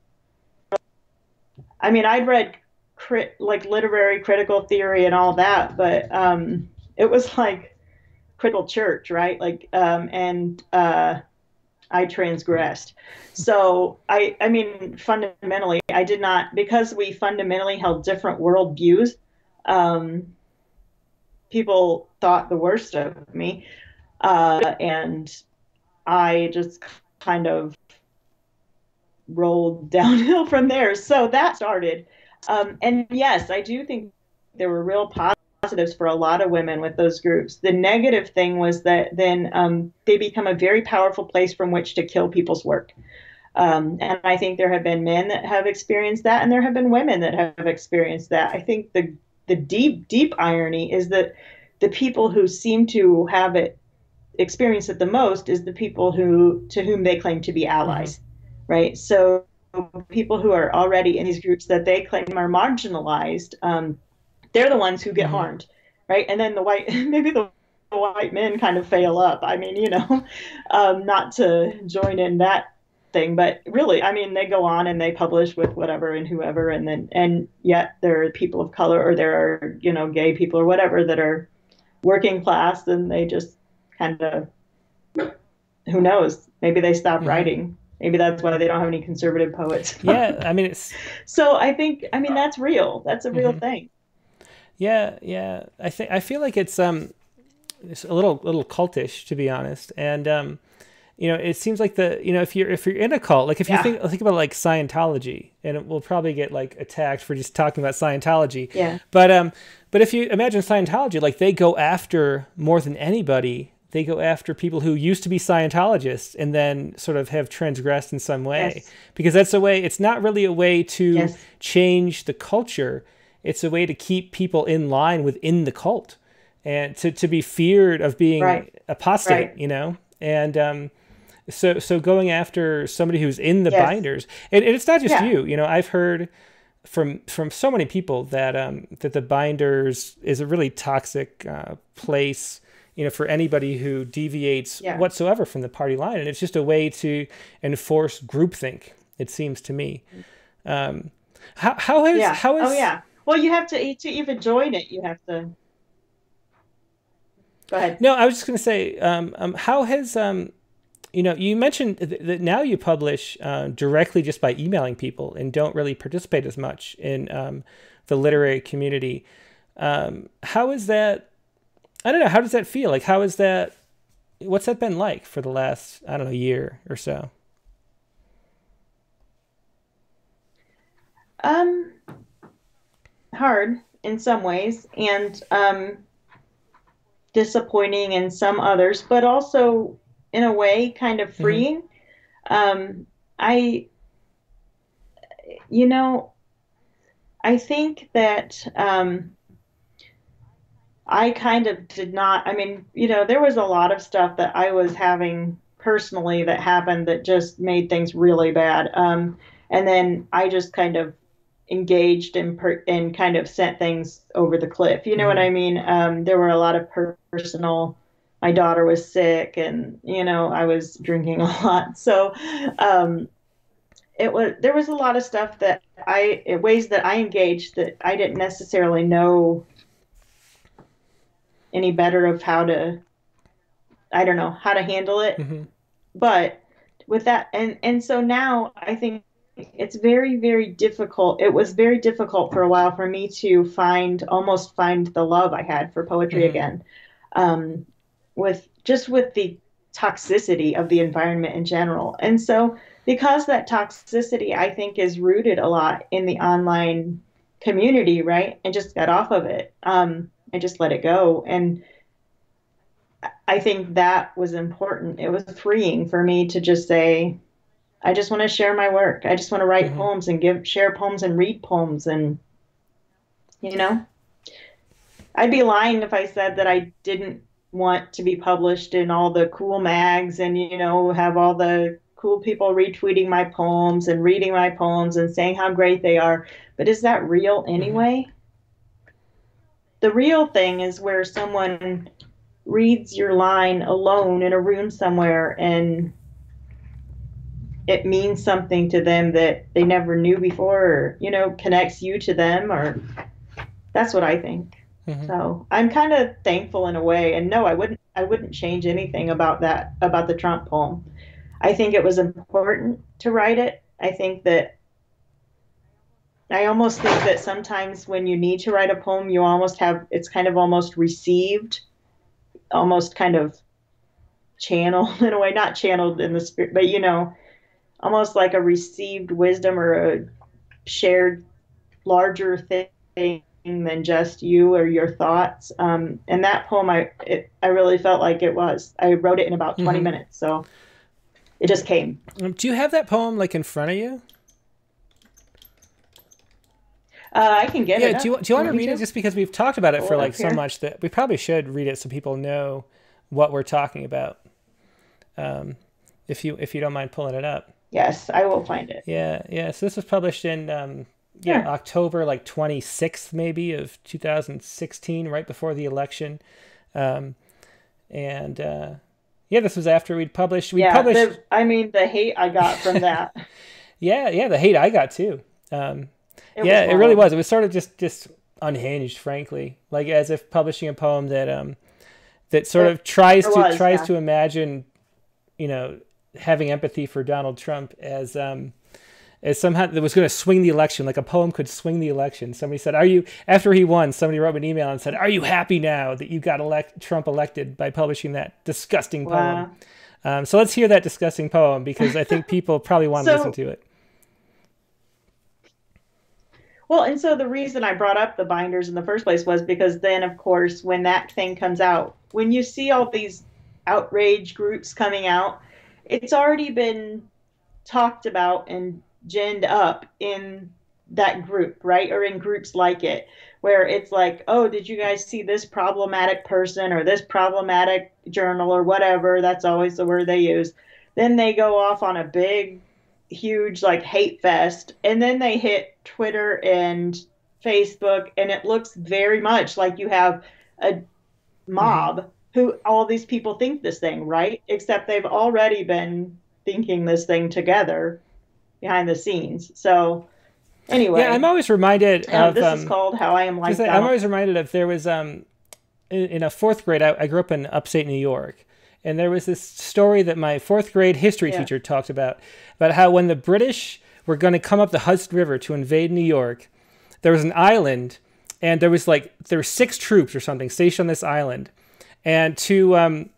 I mean, I'd read crit like literary critical theory and all that, but um, it was [LAUGHS] like critical church, right? Like, um, and uh, I transgressed. So I, I mean, fundamentally, I did not because we fundamentally held different worldviews. Um, people thought the worst of me, uh, and I just kind of rolled [LAUGHS] downhill from there. So that started. Um, and yes, I do think there were real positives for a lot of women with those groups. The negative thing was that then um, they become a very powerful place from which to kill people's work. Um, and I think there have been men that have experienced that, and there have been women that have experienced that. I think the the deep, deep irony is that the people who seem to have it experience it the most is the people who to whom they claim to be allies, right? So people who are already in these groups that they claim are marginalized, um, they're the ones who get Mhm. harmed, right? And then the white, [LAUGHS] maybe the white men kind of fail up. I mean, you know, [LAUGHS] um, not to join in that thing, but really, I mean, they go on and they publish with whatever and whoever, and then and yet there are people of color or there are you know gay people or whatever that are working class, and they just kind of who knows? Maybe they stop Mhm. writing. Maybe that's why they don't have any conservative poets. [LAUGHS] Yeah, I mean it's so I think I mean that's real. That's a real Mhm. thing. Yeah, yeah. I think I feel like it's um it's a little little cultish to be honest. And um you know, it seems like the you know, if you're if you're in a cult, like if you Yeah. think think about like Scientology, and it, we'll probably get like attacked for just talking about Scientology. Yeah. But um but if you imagine Scientology, like they go after more than anybody, they go after people who used to be Scientologists and then sort of have transgressed in some way. Yes. Because that's a way it's not really a way to Yes. change the culture. It's a way to keep people in line within the cult and to, to be feared of being Right. apostate, Right. you know? And um so so going after somebody who's in the Yes. binders and, and it's not just Yeah. you, you know, I've heard from from so many people that um, that the binders is a really toxic uh, place you know for anybody who deviates Yeah. whatsoever from the party line and it's just a way to enforce groupthink it seems to me um, how, how has Yeah. how is oh yeah. Well, you have to to even join it. You have to. Go ahead. No, I was just going to say, um, um, how has, um, you know, you mentioned th- that now you publish uh, directly just by emailing people and don't really participate as much in um, the literary community. Um, how is that? I don't know. How does that feel? Like, how is that? What's that been like for the last, I don't know, year or so? Um, hard in some ways, and um, disappointing in some others, but also in a way kind of freeing. Um, I, you know, I think that um, I kind of did not. I mean, you know, there was a lot of stuff that I was having personally that happened that just made things really bad. Um, and then I just kind of engaged and per- and kind of sent things over the cliff. You know what I mean? Um, there were a lot of per- personal. My daughter was sick, and you know I was drinking [LAUGHS] a lot, so um, it was there was a lot of stuff that I ways that I engaged that I didn't necessarily know any better of how to. I don't know how to handle it, hmm but with that and and so now i think it's very very difficult it was very difficult for a while for me to find almost find the love i had for poetry Mhm. again. Um, with just with the toxicity of the environment in general. And so because that toxicity i think is rooted a lot in the online community right? And just got off of it. Um, and just let it go and I think that was important. It was freeing for me to just say, I just want to share my work. I just want to write Mhm. poems and give share poems and read poems and you know. I'd be lying if I said that I didn't want to be published in all the cool mags and you know have all the cool people retweeting my poems and reading my poems and saying how great they are. But is that real anyway? The real thing is where someone reads your line alone in a room somewhere and it means something to them that they never knew before or you know connects you to them or that's what i think. Mhm. so i'm kind of thankful in a way and no i wouldn't i wouldn't change anything about that about the trump poem. I think it was important to write it. I think that i almost think that sometimes when you need to write a poem you almost have it's kind of almost received almost kind of channeled [LAUGHS] in a way, not channeled in the spirit, but you know, almost like a received wisdom or a shared larger thing than just you or your thoughts. Um, and that poem, I it, I really felt like it was. I wrote it in about 20 Mhm. minutes, so it just came. Um, do you have that poem like in front of you? Uh, I can get yeah. it. Do you do you want to read it? Just because we've talked about it Pull for like so much that we probably should read it so people know what we're talking about. Um, if you if you don't mind pulling it up. Yes, I will find it. Yeah, yeah. So this was published in um, yeah Yeah. October like 26th maybe of 2016, right before the election, um, and uh, yeah, this was after we'd published. We yeah, published. the, I mean the hate I got from that. [LAUGHS] Yeah, yeah. The hate I got too. Um, It yeah, it really was. It was sort of just just unhinged, frankly. Like as if publishing a poem that um that sort It- of tries to was, tries yeah. to imagine, you know, having empathy for Donald Trump as um as somehow that was going to swing the election. Like a poem could swing the election. Somebody said, "Are you?" After he won, somebody wrote me an email and said, "Are you happy now that you got elect Trump elected by publishing that disgusting Wow. poem?" Um, so let's hear that disgusting poem because I think people probably want to So- listen to it. Well, and so the reason I brought up the binders in the first place was because then, of course, when that thing comes out, when you see all these outrage groups coming out, it's already been talked about and ginned up in that group, right? Or in groups like it, where it's like, oh, did you guys see this problematic person or this problematic journal or whatever? That's always the word they use. Then they go off on a big huge like hate fest and then they hit Twitter and Facebook and it looks very much like you have a mob mm-hmm. who all these people think this thing, right? Except they've already been thinking this thing together behind the scenes. So anyway, yeah, I'm always reminded um, of this um, is called "How I Am Like." I'm always reminded of there was um in, in a fourth grade. I, I, grew up in upstate New York, and there was this story that my fourth grade history yeah. teacher talked about about how when the British were going to come up the Hudson River to invade New York, there was an island, and there was like there were six troops or something stationed on this island, and to um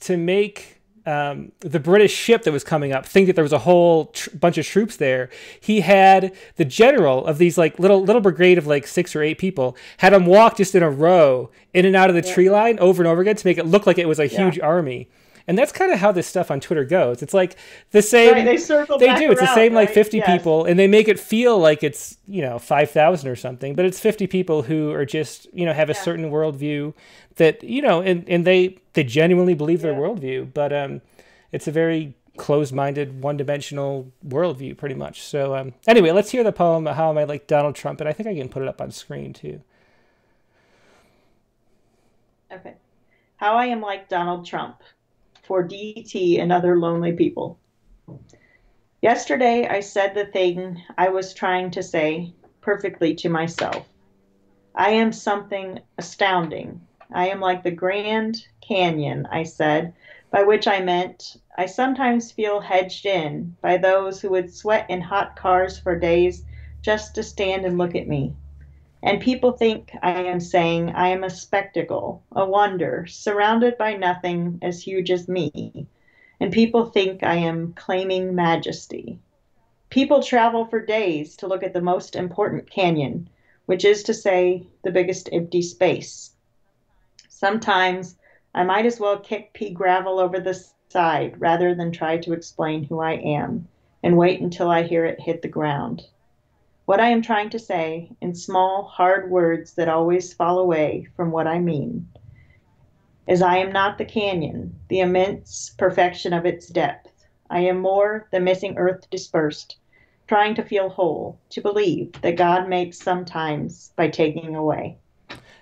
to make um, the British ship that was coming up think that there was a whole tr- bunch of troops there. He had the general of these like little little brigade of like six or eight people had them walk just in a row in and out of the yeah. tree line over and over again to make it look like it was a huge army. And that's kind of how this stuff on Twitter goes. It's like the same. Right, they circle. They do. Around, it's the same right? like fifty yes. people, and they make it feel like it's you know five thousand or something, but it's fifty people who are just you know have a yeah. certain worldview that you know, and and they they genuinely believe their worldview, but um, it's a very closed-minded, one-dimensional worldview, pretty much. So um, anyway, let's hear the poem "How Am I Like Donald Trump," and I think I can put it up on screen too. Okay, how I am like Donald Trump for DT and other lonely people. Yesterday, I said the thing I was trying to say perfectly to myself. I am something astounding. I am like the Grand Canyon, I said, by which I meant I sometimes feel hedged in by those who would sweat in hot cars for days just to stand and look at me. And people think I am saying I am a spectacle, a wonder, surrounded by nothing as huge as me. And people think I am claiming majesty. People travel for days to look at the most important canyon, which is to say, the biggest empty space. Sometimes I might as well kick pea gravel over the side rather than try to explain who I am and wait until I hear it hit the ground. What I am trying to say, in small, hard words that always fall away from what I mean, is I am not the canyon, the immense perfection of its depth. I am more the missing earth dispersed, trying to feel whole, to believe that God makes sometimes by taking away.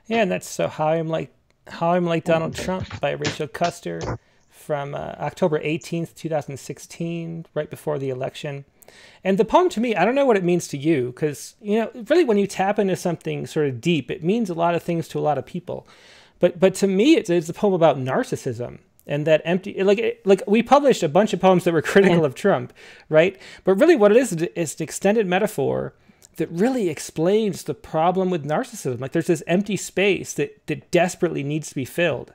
Yeah, and that's so how I'm like how I'm Like Donald Trump by Rachel Custer from uh, October 18th, 2016, right before the election. And the poem to me, I don't know what it means to you, because, you know, really when you tap into something sort of deep, it means a lot of things to a lot of people. But, but to me, it's, it's a poem about narcissism and that empty like like we published a bunch of poems that were [LAUGHS] critical of Trump, right? But really, what it is is an extended metaphor that really explains the problem with narcissism. Like there's this empty space that that desperately needs to be filled,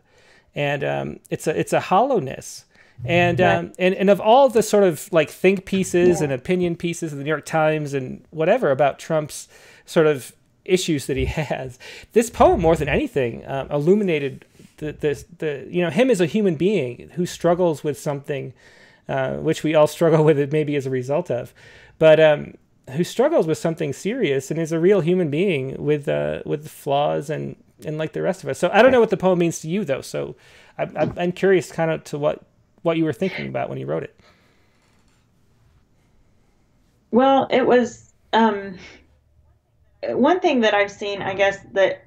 and um, it's a it's a hollowness. And um, and and of all the sort of like think pieces yeah. and opinion pieces in the New York Times and whatever about Trump's sort of issues that he [LAUGHS] has, this poem more than anything um, illuminated the, the the you know him as a human being who struggles with something, uh, which we all struggle with it maybe as a result of, but um, who struggles with something serious and is a real human being with uh, with flaws and and like the rest of us. So I don't know what the poem means to you though. So I, I'm curious, kind of, to what what you were thinking about when you wrote it. Well, it was um, one thing that I've seen. I guess that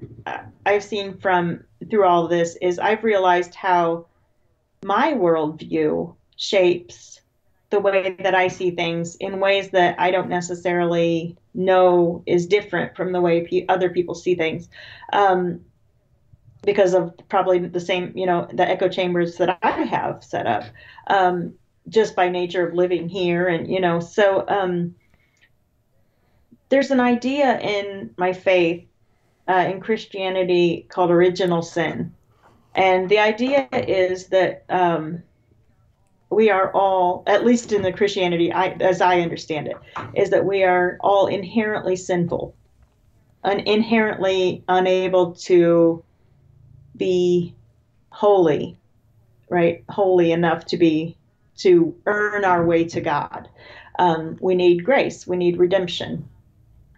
I've seen from through all this is I've realized how my worldview shapes the way that I see things in ways that I don't necessarily know is different from the way other people see things. Um, because of probably the same, you know, the echo chambers that I have set up, um, just by nature of living here. And, you know, so um, there's an idea in my faith, uh, in Christianity, called original sin. And the idea is that um, we are all, at least in the Christianity, I, as I understand it, is that we are all inherently sinful, and inherently unable to be holy, right? Holy enough to be to earn our way to God. Um, we need grace. We need redemption.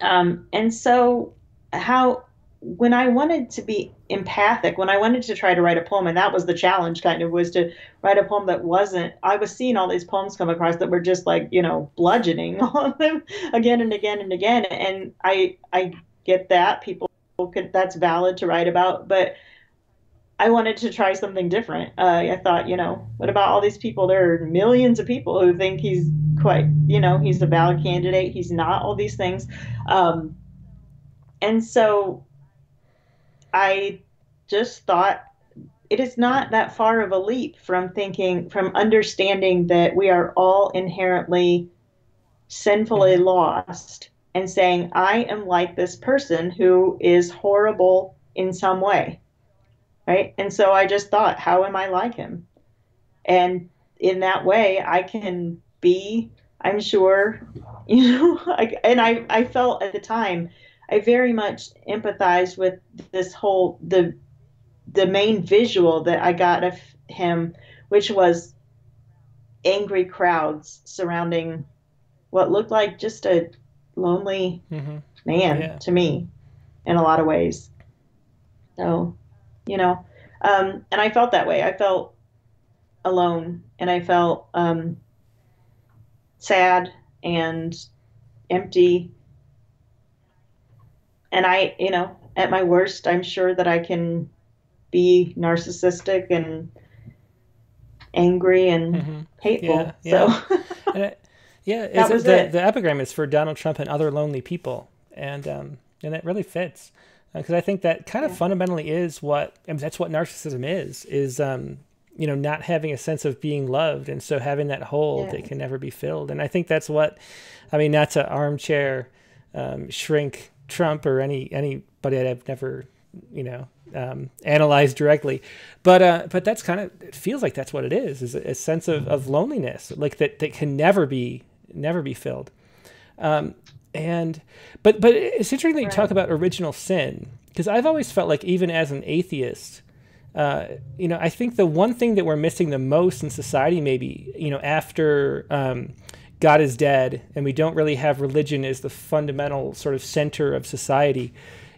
Um, and so, how when I wanted to be empathic, when I wanted to try to write a poem, and that was the challenge kind of was to write a poem that wasn't, I was seeing all these poems come across that were just like, you know, bludgeoning [LAUGHS] on them again and again and again. And I, I get that people that's valid to write about, but I wanted to try something different. Uh, I thought, you know, what about all these people? There are millions of people who think he's quite, you know, he's a valid candidate. He's not all these things. Um, and so I just thought it is not that far of a leap from thinking, from understanding that we are all inherently sinfully mm-hmm. lost and saying, I am like this person who is horrible in some way right? And so I just thought, how am I like him? And in that way, I can be, I'm sure, [LAUGHS] you know, I, and I, I felt at the time, I very much empathized with this whole, the, the main visual that I got of him, which was angry crowds surrounding what looked like just a lonely mm-hmm. man yeah. to me in a lot of ways. So you know. Um, and I felt that way. I felt alone, and I felt um, sad and empty. And I, you know, at my worst, I'm sure that I can be narcissistic and angry and mm-hmm. hateful. Yeah, yeah. So, [LAUGHS] it, yeah, the, the epigram is for Donald Trump and other lonely people, and um, and it really fits because uh, I think that kind of yeah. fundamentally is what I mean, that's what narcissism is is um, you know not having a sense of being loved and so having that hole yeah. that can never be filled and I think that's what I mean not to armchair um, shrink Trump or any anybody that I've never you know um, analyzed directly but uh, but that's kind of it feels like that's what it is is a, a sense of, of loneliness like that that can never be never be filled um, and but but it's interesting that you right. talk about original sin because I've always felt like even as an atheist, uh, you know, I think the one thing that we're missing the most in society, maybe you know, after um, God is dead and we don't really have religion as the fundamental sort of center of society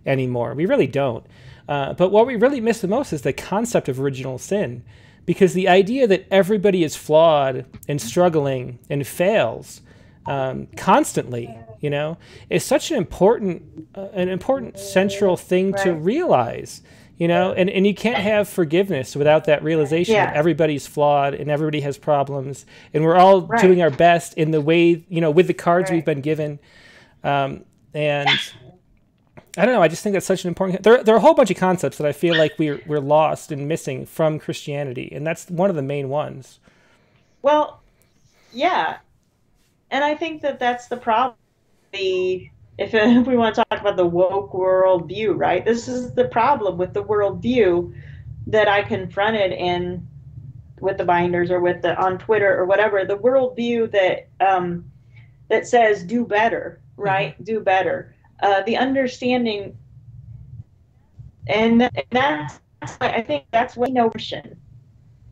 anymore. We really don't. Uh, but what we really miss the most is the concept of original sin, because the idea that everybody is flawed and struggling and fails um, constantly you know is such an important uh, an important central thing right. to realize you know and, and you can't have forgiveness without that realization yeah. that everybody's flawed and everybody has problems and we're all right. doing our best in the way you know with the cards right. we've been given um, and I don't know. I just think that's such an important. There, there are a whole bunch of concepts that I feel like we're we're lost and missing from Christianity, and that's one of the main ones. Well, yeah, and I think that that's the problem. The if, [LAUGHS] if we want to talk about the woke world view, right? This is the problem with the world view that I confronted in with the binders or with the on Twitter or whatever. The world view that um, that says do better, right? Mm-hmm. Do better. Uh, the understanding, and, and that's I think that's what notion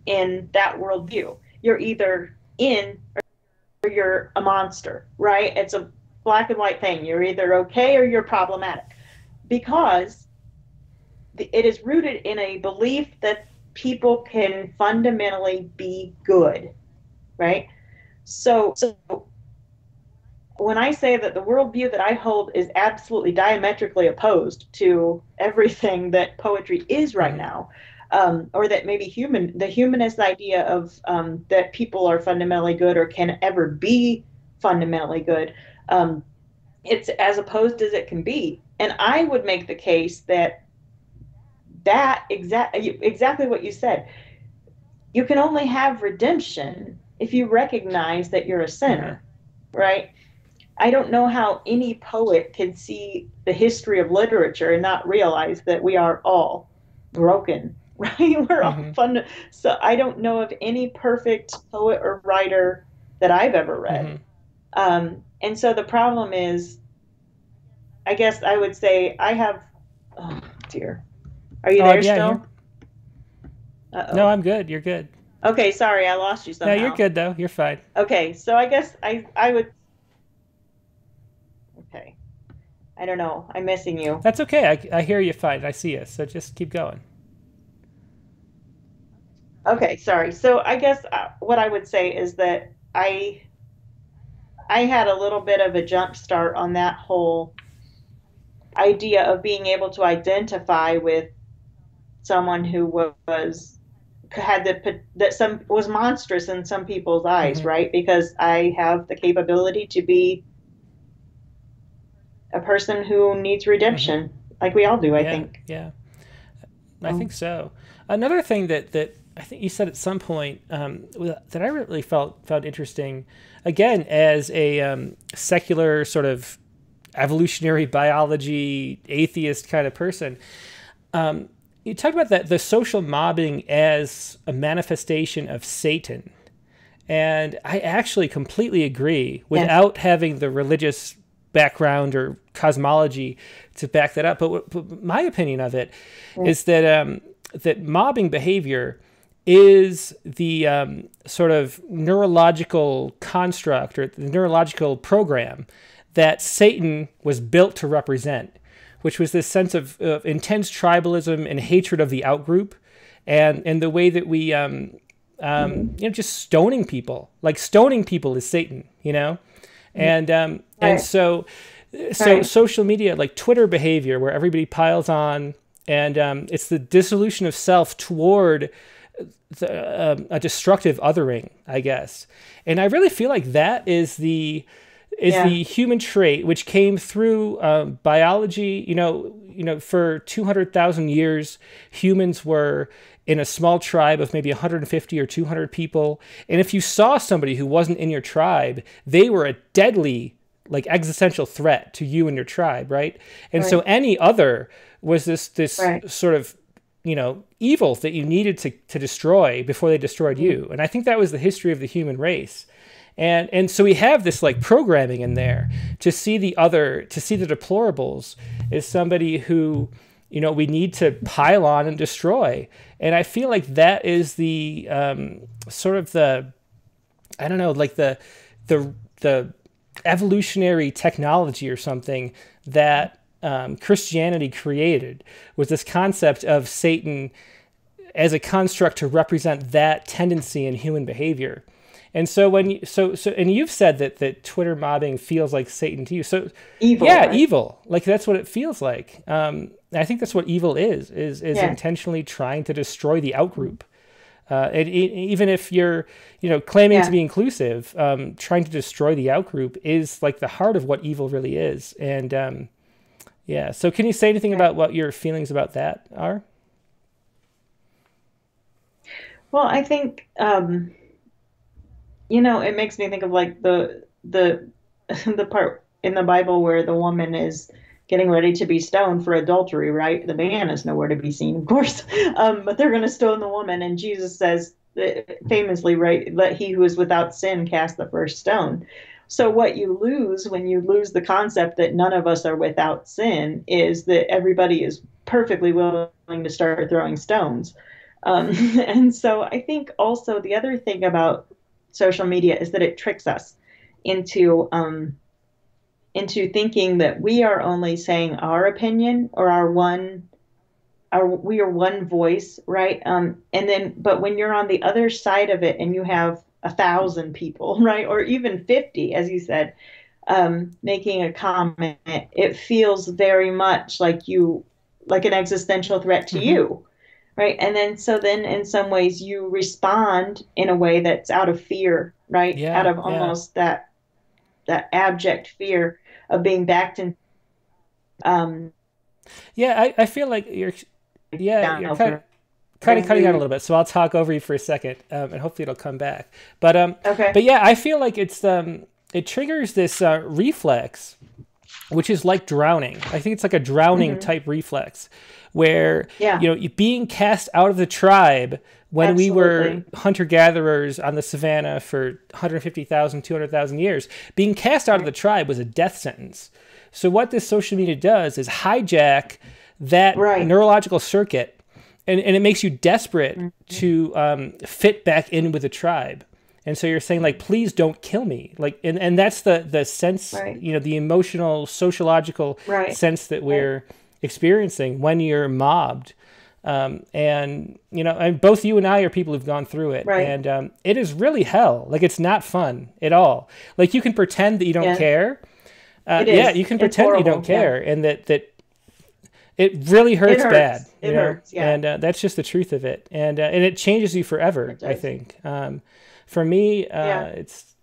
in that worldview. You're either in or you're a monster, right? It's a black and white thing. You're either okay or you're problematic because it is rooted in a belief that people can fundamentally be good, right? So, so when I say that the worldview that I hold is absolutely diametrically opposed to everything that poetry is right now, um, or that maybe human the humanist idea of um, that people are fundamentally good or can ever be fundamentally good um, it's as opposed as it can be and i would make the case that that exact exactly what you said you can only have redemption if you recognize that you're a sinner right i don't know how any poet can see the history of literature and not realize that we are all broken [LAUGHS] right? We're mm-hmm. all fun. So I don't know of any perfect poet or writer that I've ever read. Mm-hmm. Um, and so the problem is, I guess I would say I have. Oh dear, are you oh, there yeah, still? No, I'm good. You're good. Okay, sorry, I lost you somehow. No, you're good though. You're fine. Okay, so I guess I I would. Okay, I don't know. I'm missing you. That's okay. I, I hear you fine. I see you. So just keep going. Okay, sorry. So I guess uh, what I would say is that I I had a little bit of a jump start on that whole idea of being able to identify with someone who was had the that some was monstrous in some people's eyes, mm-hmm. right? Because I have the capability to be a person who needs redemption, mm-hmm. like we all do. I yeah, think. Yeah, I think so. Another thing that that I think you said at some point um, that I really felt found interesting, again as a um, secular sort of evolutionary biology atheist kind of person. Um, you talk about that the social mobbing as a manifestation of Satan. And I actually completely agree without yes. having the religious background or cosmology to back that up. But, but my opinion of it is that um, that mobbing behavior is the um, sort of neurological construct or the neurological program that Satan was built to represent, which was this sense of, of intense tribalism and hatred of the outgroup, and and the way that we um, um, you know just stoning people, like stoning people is Satan, you know, and um, and so so right. social media like Twitter behavior where everybody piles on, and um, it's the dissolution of self toward the, um, a destructive othering, I guess. And I really feel like that is the is yeah. the human trait which came through um, biology. You know, you know, for two hundred thousand years, humans were in a small tribe of maybe 150 or 200 people, and if you saw somebody who wasn't in your tribe, they were a deadly, like existential threat to you and your tribe, right? And right. so any other was this this right. sort of you know evil that you needed to, to destroy before they destroyed mm. you. And i think that was the history of the human race. And and so we have this like programming in there to see the other to see the deplorables is somebody who you know we need to pile on and destroy. And i feel like that is the um, sort of the i don't know like the the the evolutionary technology or something that um, Christianity created was this concept of Satan as a construct to represent that tendency in human behavior. And so when you, so so and you've said that that Twitter mobbing feels like Satan to you. So evil, yeah, right? evil. Like that's what it feels like. Um, I think that's what evil is is is yeah. intentionally trying to destroy the outgroup. Uh, and even if you're, you know, claiming yeah. to be inclusive, um, trying to destroy the outgroup is like the heart of what evil really is. And um, yeah. So can you say anything about what your feelings about that are? Well, I think um, you know it makes me think of like the the [LAUGHS] the part in the Bible where the woman is getting ready to be stoned for adultery, right? The man is nowhere to be seen, of course, [LAUGHS] um, but they're going to stone the woman, and Jesus says famously, right, let he who is without sin cast the first stone. So, what you lose when you lose the concept that none of us are without sin is that everybody is perfectly willing to start throwing stones. Um, [LAUGHS] and so, I think also the other thing about social media is that it tricks us into um, into thinking that we are only saying our opinion or our one our we are one voice right um, and then but when you're on the other side of it and you have a thousand people, [LAUGHS] right? Or even 50, as you said, um, making a comment, it feels very much like you, like an existential threat to mm-hmm. you, right? And then, so then in some ways you respond in a way that's out of fear, right? Yeah, out of almost yeah. that, that abject fear of being backed in. Um, yeah, I, I feel like you're, yeah, you're kind of, kind of cutting out a little bit, so I'll talk over you for a second, um, and hopefully it'll come back. But um, okay. But yeah, I feel like it's um, it triggers this uh, reflex, which is like drowning. I think it's like a drowning mm-hmm. type reflex, where yeah. you know being cast out of the tribe when Absolutely. we were hunter gatherers on the savannah for 150,000, 200,000 years, being cast out of the tribe was a death sentence. So what this social media does is hijack that right. neurological circuit and, and it makes you desperate mm-hmm. to um, fit back in with the tribe. and so you're saying like please don't kill me like and, and that's the the sense Right. you know the emotional sociological Right. sense that we're experiencing when you're mobbed um, and you know and both you and i are people who've gone through it Right. and um, it is really hell like it's not fun at all like you can pretend that you don't Yeah. care uh, yeah you can It's pretend you don't care and that that it really hurts, hurts. bad It you know? hurts, yeah. and uh, that's just the truth of it and uh, and it changes you forever i think um, for me uh, Yeah. it's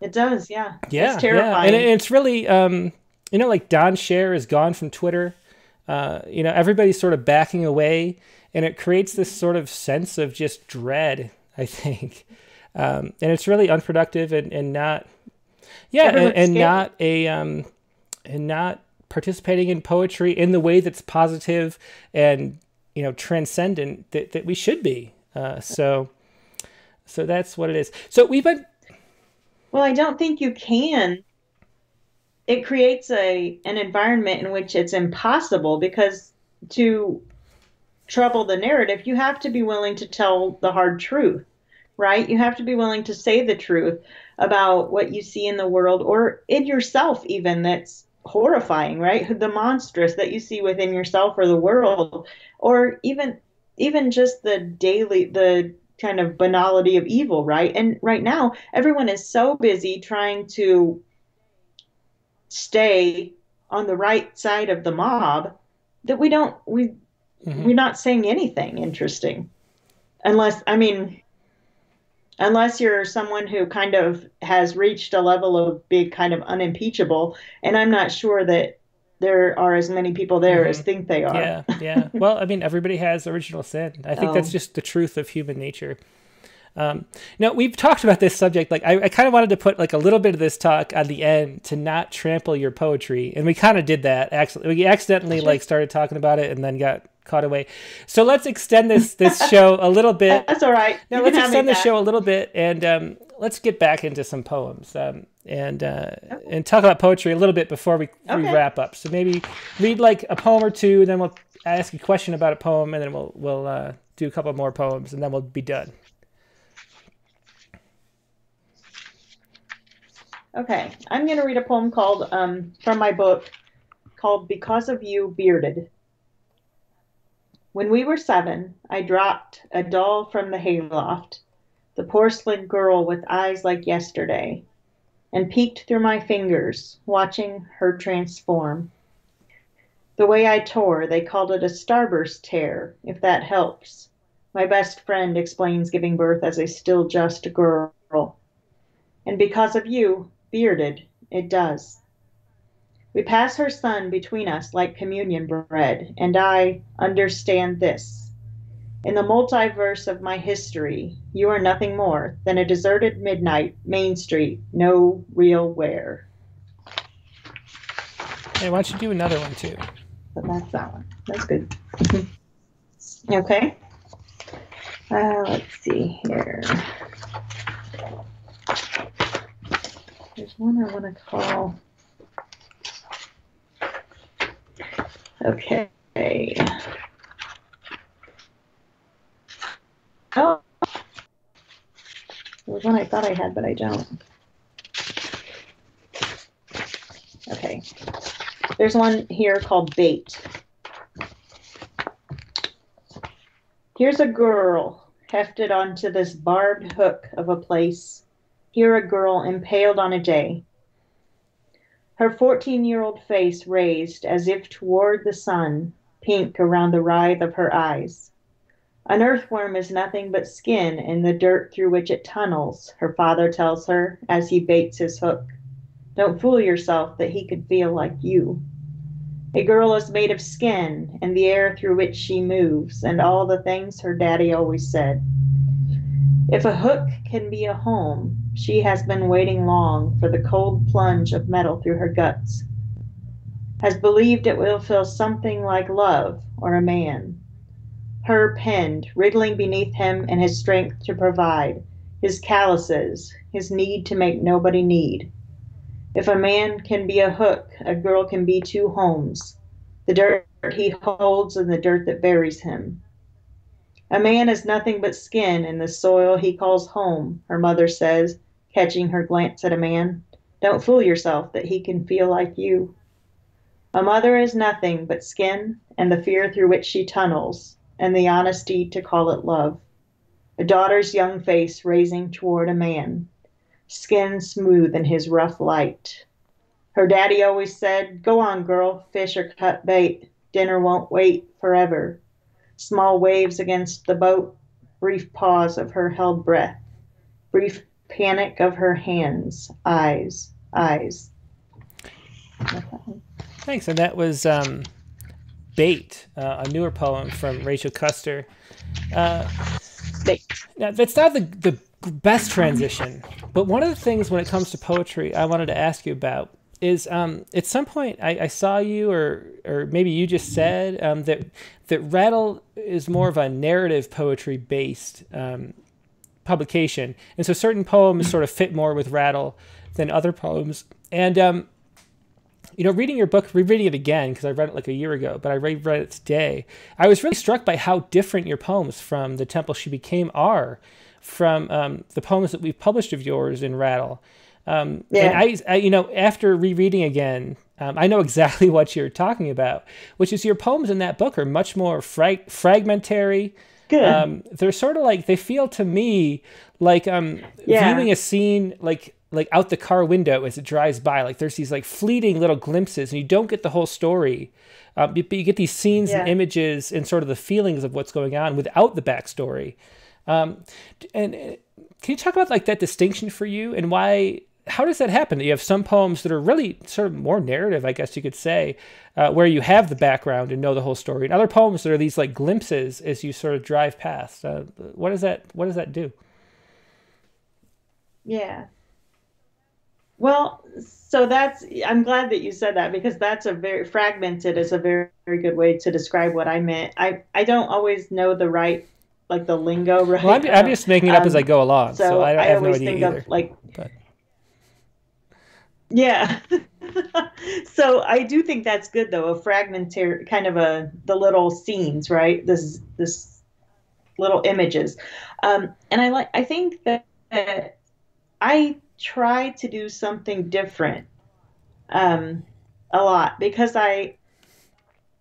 It does, yeah. yeah It's terrifying. yeah and it, it's really um, you know like Don Share is gone from twitter uh, you know everybody's sort of backing away and it creates this sort of sense of just dread i think um, and it's really unproductive and, and not yeah and, Everyone's and not a um, and not participating in poetry in the way that's positive and you know transcendent that, that we should be uh, so so that's what it is so we've been Well, I don't think you can. It creates a an environment in which it's impossible because to trouble the narrative, you have to be willing to tell the hard truth, right? You have to be willing to say the truth about what you see in the world or in yourself even that's horrifying, right? The monstrous that you see within yourself or the world or even even just the daily the kind of banality of evil, right? And right now, everyone is so busy trying to stay on the right side of the mob that we don't we Mhm. we're not saying anything interesting. Unless I mean unless you're someone who kind of has reached a level of being kind of unimpeachable and I'm not sure that there are as many people there as think they are. Yeah, yeah. [LAUGHS] Well, I mean, everybody has original sin. I think that's Oh. just the truth of human nature. Um, now we've talked about this subject. Like, I, I kind of wanted to put like a little bit of this talk on the end to not trample your poetry, and we kind of did that. Actually, we accidentally like started talking about it and then got caught away. So let's extend this this [LAUGHS] show a little bit. That's all right. Now You let's can have me extend the show a little bit and um, let's get back into some poems um, and uh, and talk about poetry a little bit before we, we wrap up. So maybe read like a poem or two, then we'll ask a question about a poem, and then we'll we'll uh, do a couple more poems, and then we'll be done. Okay, I'm going to read a poem called um, from my book called "Because of You, Bearded." When we were seven, I dropped a doll from the hayloft, the porcelain girl with eyes like yesterday, and peeked through my fingers, watching her transform. The way I tore, they called it a starburst tear, if that helps. My best friend explains giving birth as a still just girl. And because of you, bearded, it does. We pass her son between us like communion bread, and I understand this. In the multiverse of my history, you are nothing more than a deserted midnight Main Street, no real where. Hey, why don't you do another one too? But that's that one. That's good. okay. Uh, let's see here. There's one I want to call. Okay. Oh. There was one I thought I had, but I don't. Okay. There's one here called Bait. Here's a girl hefted onto this barbed hook of a place. Here a girl impaled on a day. Her 14 year old face raised as if toward the sun, pink around the writhe of her eyes. An earthworm is nothing but skin in the dirt through which it tunnels, her father tells her as he baits his hook. Don't fool yourself that he could feel like you. A girl is made of skin and the air through which she moves, and all the things her daddy always said. If a hook can be a home, she has been waiting long for the cold plunge of metal through her guts. Has believed it will feel something like love or a man. Her pinned, wriggling beneath him and his strength to provide, his calluses, his need to make nobody need. If a man can be a hook, a girl can be two homes the dirt he holds and the dirt that buries him. A man is nothing but skin in the soil he calls home, her mother says, catching her glance at a man. Don't fool yourself that he can feel like you. A mother is nothing but skin and the fear through which she tunnels, and the honesty to call it love. A daughter's young face raising toward a man, skin smooth in his rough light. Her daddy always said, Go on, girl, fish or cut bait. Dinner won't wait forever. Small waves against the boat, brief pause of her held breath, brief panic of her hands, eyes, eyes. Thanks. And that was um, Bait, uh, a newer poem from Rachel Custer. Uh, Bait. Now, that's not the, the best transition, but one of the things when it comes to poetry I wanted to ask you about is um, at some point I, I, saw you or or maybe you just said um, that that Rattle is more of a narrative poetry based um, publication, and so certain poems sort of fit more with Rattle than other poems. And um, you know, reading your book, rereading it again because I read it like a year ago, but I reread it today. I was really struck by how different your poems from the Temple She Became are from um, the poems that we've published of yours in Rattle. Um, yeah. And I, I, you know, after rereading again, um, I know [LAUGHS] exactly what you're talking about, which is your poems in that book are much more frag- fragmentary. Good. Um, they're sort of like they feel to me like um, yeah. viewing a scene like like out the car window as it drives by. Like there's these like fleeting little glimpses, and you don't get the whole story. Um, but you get these scenes yeah. and images and sort of the feelings of what's going on without the backstory. Um, and uh, can you talk about like that distinction for you and why how does that happen? That You have some poems that are really sort of more narrative, I guess you could say, uh, where you have the background and know the whole story, and other poems that are these like glimpses as you sort of drive past. Uh, what does that What does that do? Yeah. Well, so that's I'm glad that you said that because that's a very fragmented is a very very good way to describe what I meant. I I don't always know the right like the lingo [LAUGHS] right. Well, I'm, I'm just making it up um, as I go along, so, so I, I, have no idea either. Of, like but. Yeah. [LAUGHS] so I do think that's good though, a fragmentary kind of a the little scenes, right? This this little images. Um, and I like I think that, that I try to do something different um, a lot because I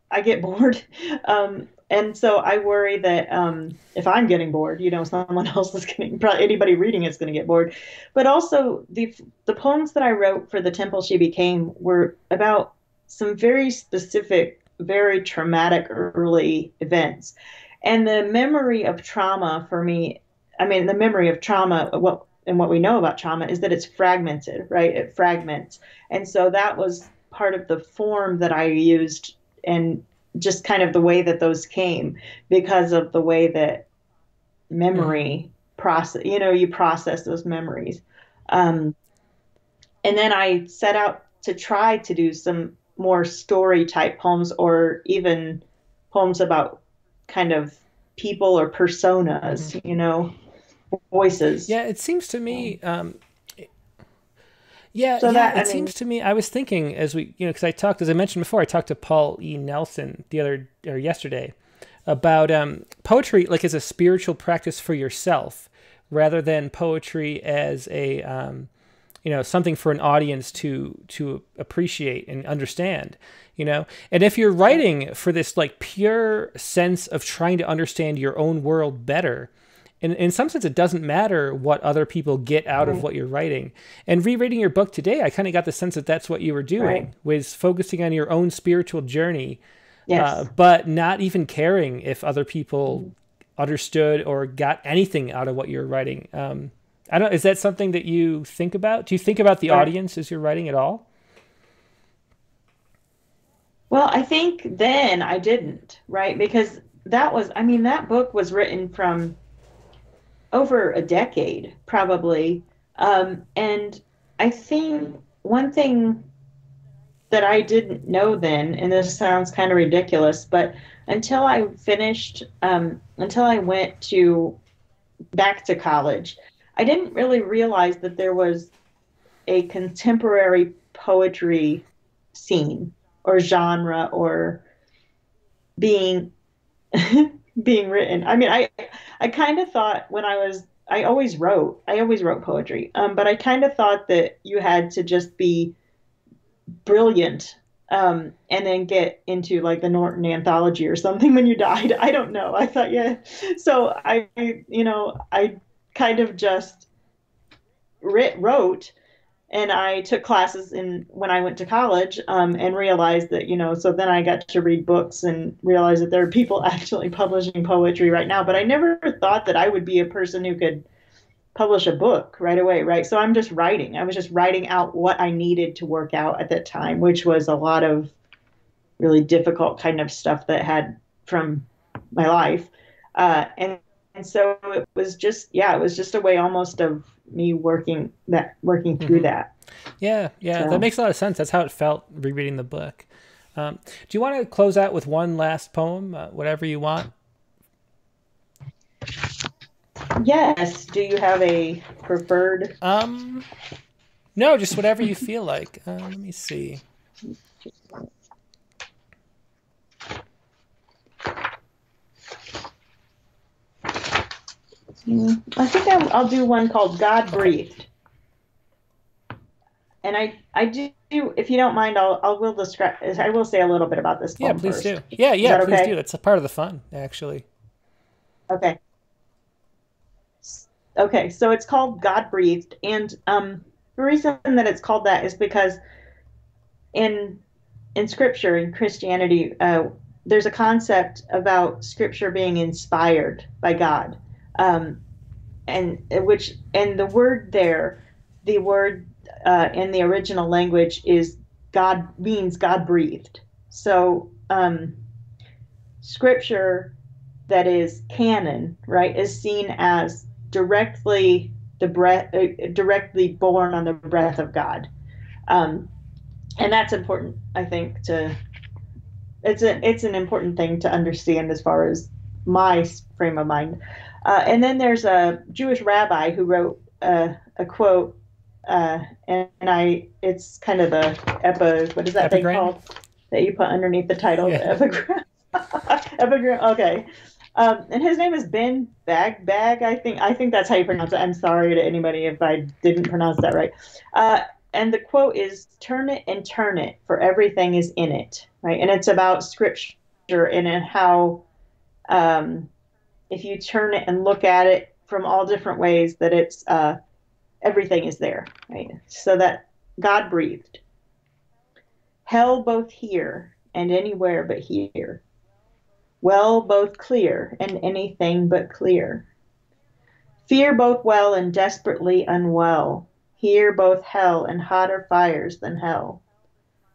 I get [LAUGHS] bored. Um, and so I worry that um, if I'm getting bored, you know, someone [LAUGHS] else is getting, probably anybody reading it's going to get bored. But also the the poems that I wrote for the temple she became were about some very specific, very traumatic early events, and the memory of trauma for me. I mean, the memory of trauma. What and what we know about trauma is that it's fragmented, right? It fragments, and so that was part of the form that I used and just kind of the way that those came because of the way that memory mm. process you know you process those memories um, and then i set out to try to do some more story type poems or even poems about kind of people or personas mm-hmm. you know voices yeah it seems to me um, yeah, so yeah. That, it mean, seems to me. I was thinking as we, you know, because I talked, as I mentioned before, I talked to Paul E. Nelson the other or yesterday about um, poetry, like as a spiritual practice for yourself, rather than poetry as a, um, you know, something for an audience to to appreciate and understand. You know, and if you're writing for this like pure sense of trying to understand your own world better, in, in some sense, it doesn't matter what other people get out right. of what you're writing. And rereading your book today, I kind of got the sense that that's what you were doing, right. was focusing on your own spiritual journey, yes. uh, but not even caring if other people understood or got anything out of what you're writing. Um, I don't. Is that something that you think about? Do you think about the right. audience as you're writing at all? Well, I think then I didn't, right? Because that was, I mean, that book was written from over a decade, probably. Um, and I think one thing that I didn't know then, and this sounds kind of ridiculous, but until I finished, um, until I went to back to college, I didn't really realize that there was a contemporary poetry scene or genre or being [LAUGHS] being written. I mean, I I kind of thought when I was I always wrote. I always wrote poetry. Um, but I kind of thought that you had to just be brilliant um, and then get into like the Norton anthology or something when you died. [LAUGHS] I don't know. I thought, yeah. So I, you know, I kind of just writ, wrote and I took classes in when I went to college um, and realized that you know so then I got to read books and realized that there are people [LAUGHS] actually publishing poetry right now but I never thought that I would be a person who could publish a book right away right? So I'm just writing. I was just writing out what I needed to work out at that time which was a lot of really difficult kind of stuff that had from my life. Uh, and and so it was just yeah it was just a way almost of me working that working through mm-hmm. that. Yeah yeah so. that makes a lot of sense. That's how it felt rereading the book. Um, do you want to close out with one last poem uh, whatever you want? Yes do you have a preferred? Um no just whatever you feel like. Uh, let me see [LAUGHS] I think I'll, I'll do one called God Breathed. And I, I do, if you don't mind, I'll, I will describe, I will say a little bit about this. Yeah, please first. do. Yeah, yeah, please okay? do. It's a part of the fun, actually. Okay. Okay, so it's called God Breathed. And um, the reason that it's called that is because in in scripture in christianity uh, there's a concept about scripture being inspired by god um, and which and the word there, the word uh, in the original language is God means God breathed. So um, scripture that is canon, right, is seen as directly the breath, uh, directly born on the breath of God, um, and that's important, I think, to it's a it's an important thing to understand as far as my frame of mind. Uh, and then there's a Jewish rabbi who wrote a, a quote, uh, and, and, I it's kind of the epi what is that Epigram? thing called that you put underneath the title yeah. epigram. [LAUGHS] epigram. Okay. Um, and his name is Ben Bag Bag. I think I think that's how you pronounce it. I'm sorry to anybody if I didn't pronounce that right. Uh, and the quote is "Turn it and turn it, for everything is in it." Right, and it's about scripture and how um, if you turn it and look at it from all different ways, that it's uh, everything is there, right? So that God breathed. Hell both here and anywhere but here. Well both clear and anything but clear. Fear both well and desperately unwell. Here both hell and hotter fires than hell.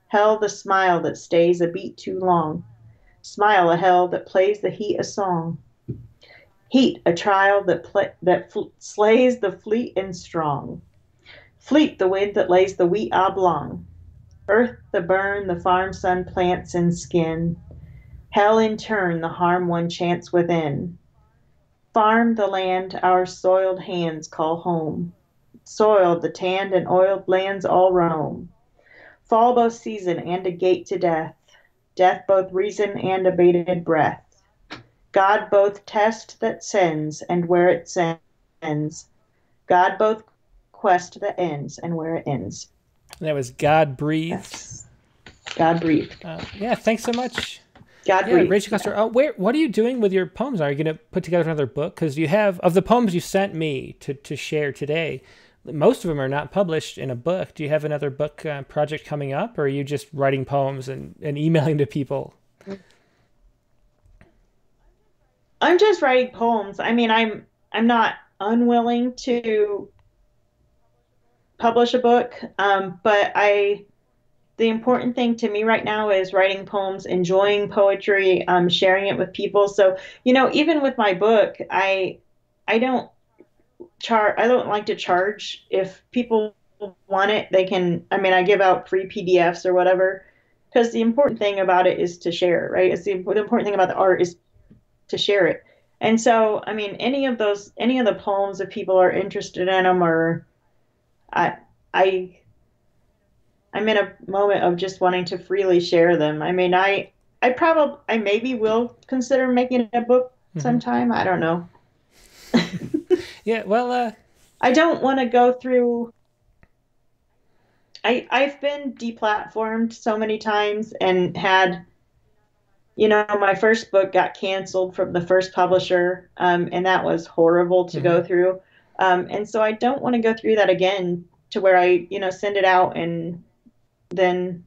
Hell the smile that stays a beat too long. Smile a hell that plays the heat a song. Heat, a trial that, that fl- slays the fleet and strong. Fleet, the wind that lays the wheat oblong. Earth, the burn the farm sun plants and skin. Hell, in turn, the harm one chance within. Farm, the land our soiled hands call home. Soiled, the tanned and oiled lands all roam. Fall both season and a gate to death. Death both reason and abated breath. God both test that sends and where it sends. God both quest that ends and where it ends. That was God breathed. Yes. God breathed. Uh, yeah, thanks so much. God yeah, breathed. Rachel Custer. Yeah. Oh, where? What are you doing with your poems? Are you going to put together another book? Because you have of the poems you sent me to to share today. Most of them are not published in a book. Do you have another book uh, project coming up, or are you just writing poems and, and emailing to people? I'm just writing poems. I mean, I'm I'm not unwilling to publish a book, um, but I the important thing to me right now is writing poems, enjoying poetry, um, sharing it with people. So you know, even with my book, I I don't char I don't like to charge. If people want it, they can. I mean, I give out free PDFs or whatever because the important thing about it is to share, right? It's the, the important thing about the art is to share it. And so, I mean, any of those, any of the poems, if people are interested in them, or I, I, I'm in a moment of just wanting to freely share them. I mean, I, I probably, I maybe will consider making a book mm-hmm. sometime. I don't know. [LAUGHS] yeah, well, uh, I don't want to go through. I I've been deplatformed so many times and had, you know, my first book got canceled from the first publisher, um, and that was horrible to mm-hmm. go through. Um, and so I don't want to go through that again to where I, you know, send it out and then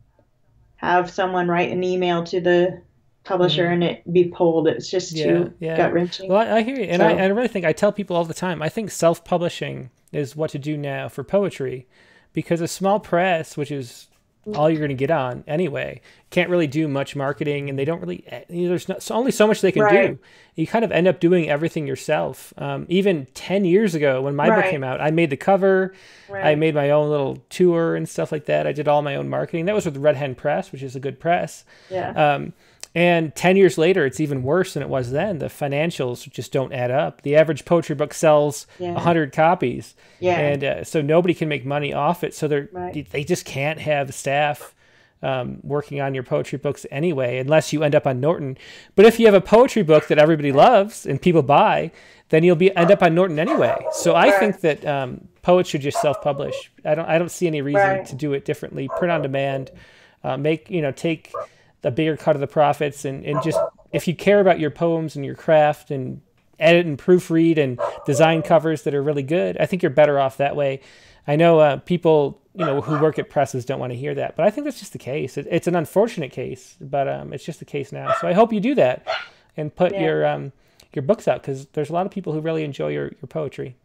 have someone write an email to the publisher mm-hmm. and it be pulled. It's just yeah, too yeah. gut wrenching. Well, I, I, hear you, and so, I, I really think I tell people all the time. I think self publishing is what to do now for poetry, because a small press, which is all you're going to get on anyway. Can't really do much marketing, and they don't really. Eh, there's not, only so much they can right. do. You kind of end up doing everything yourself. Um, even ten years ago, when my right. book came out, I made the cover. Right. I made my own little tour and stuff like that. I did all my own marketing. That was with Red Hen Press, which is a good press. Yeah. Um, and 10 years later, it's even worse than it was then. The financials just don't add up. The average poetry book sells yeah. 100 copies. Yeah. And uh, so nobody can make money off it. So they're, right. they just can't have staff um, working on your poetry books anyway, unless you end up on Norton. But if you have a poetry book that everybody loves and people buy, then you'll be end up on Norton anyway. So I right. think that um, poets should just self-publish. I don't I don't see any reason right. to do it differently. Print on demand, uh, make you know take a bigger cut of the profits and, and just if you care about your poems and your craft and edit and proofread and design covers that are really good, I think you're better off that way. I know uh, people you know who work at presses don't want to hear that, but I think that's just the case. It, it's an unfortunate case, but um, it's just the case now. So I hope you do that and put yeah. your um, your books out because there's a lot of people who really enjoy your, your poetry.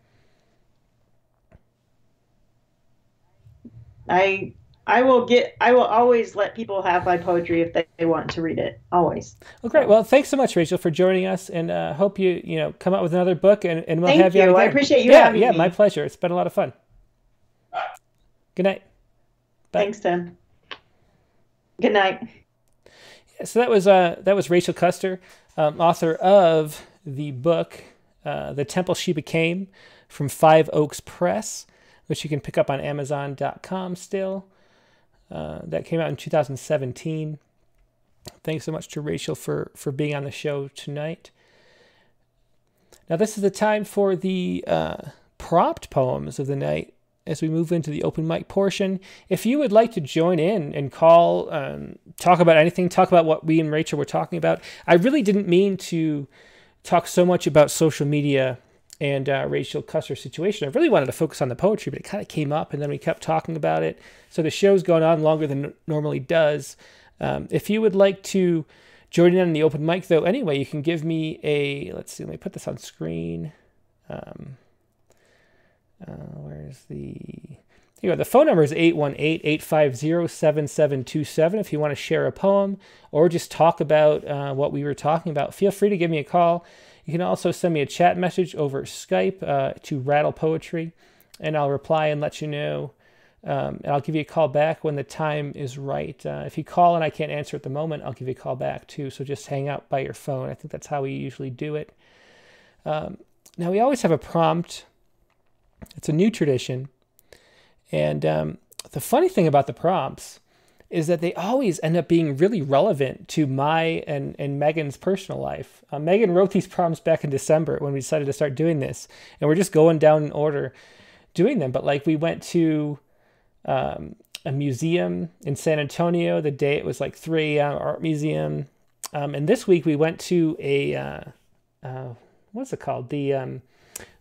I I will get. I will always let people have my poetry if they, want to read it. Always. Well, great. Well, thanks so much, Rachel, for joining us, and uh, hope you you know come out with another book, and, and we'll Thank have you. you. I appreciate you yeah, having yeah, me. my pleasure. It's been a lot of fun. Good night. Bye. Thanks, Tim. Good night. Yeah, so that was uh that was Rachel Custer, um, author of the book uh, "The Temple She Became" from Five Oaks Press, which you can pick up on Amazon.com still. Uh, that came out in 2017. Thanks so much to Rachel for, for being on the show tonight. Now, this is the time for the uh, prompt poems of the night as we move into the open mic portion. If you would like to join in and call, um, talk about anything, talk about what we and Rachel were talking about, I really didn't mean to talk so much about social media and uh, Rachel Custer situation. I really wanted to focus on the poetry, but it kind of came up, and then we kept talking about it. So the show's going on longer than it normally does. Um, if you would like to join in on the open mic, though, anyway, you can give me a. Let's see. Let me put this on screen. Um, uh, where's the? Here you go. The phone number is 818-850-7727 if you want to share a poem or just talk about uh, what we were talking about. Feel free to give me a call. You can also send me a chat message over Skype uh, to Rattle Poetry, and I'll reply and let you know. Um, and I'll give you a call back when the time is right. Uh, if you call and I can't answer at the moment, I'll give you a call back too. So just hang out by your phone. I think that's how we usually do it. Um, now, we always have a prompt, it's a new tradition. And um, the funny thing about the prompts is that they always end up being really relevant to my and, and Megan's personal life. Uh, Megan wrote these prompts back in December when we decided to start doing this, and we're just going down in order doing them. But like we went to um, a museum in San Antonio the day it was like 3 a.m. art museum, um, and this week we went to a uh, uh, what's it called the um,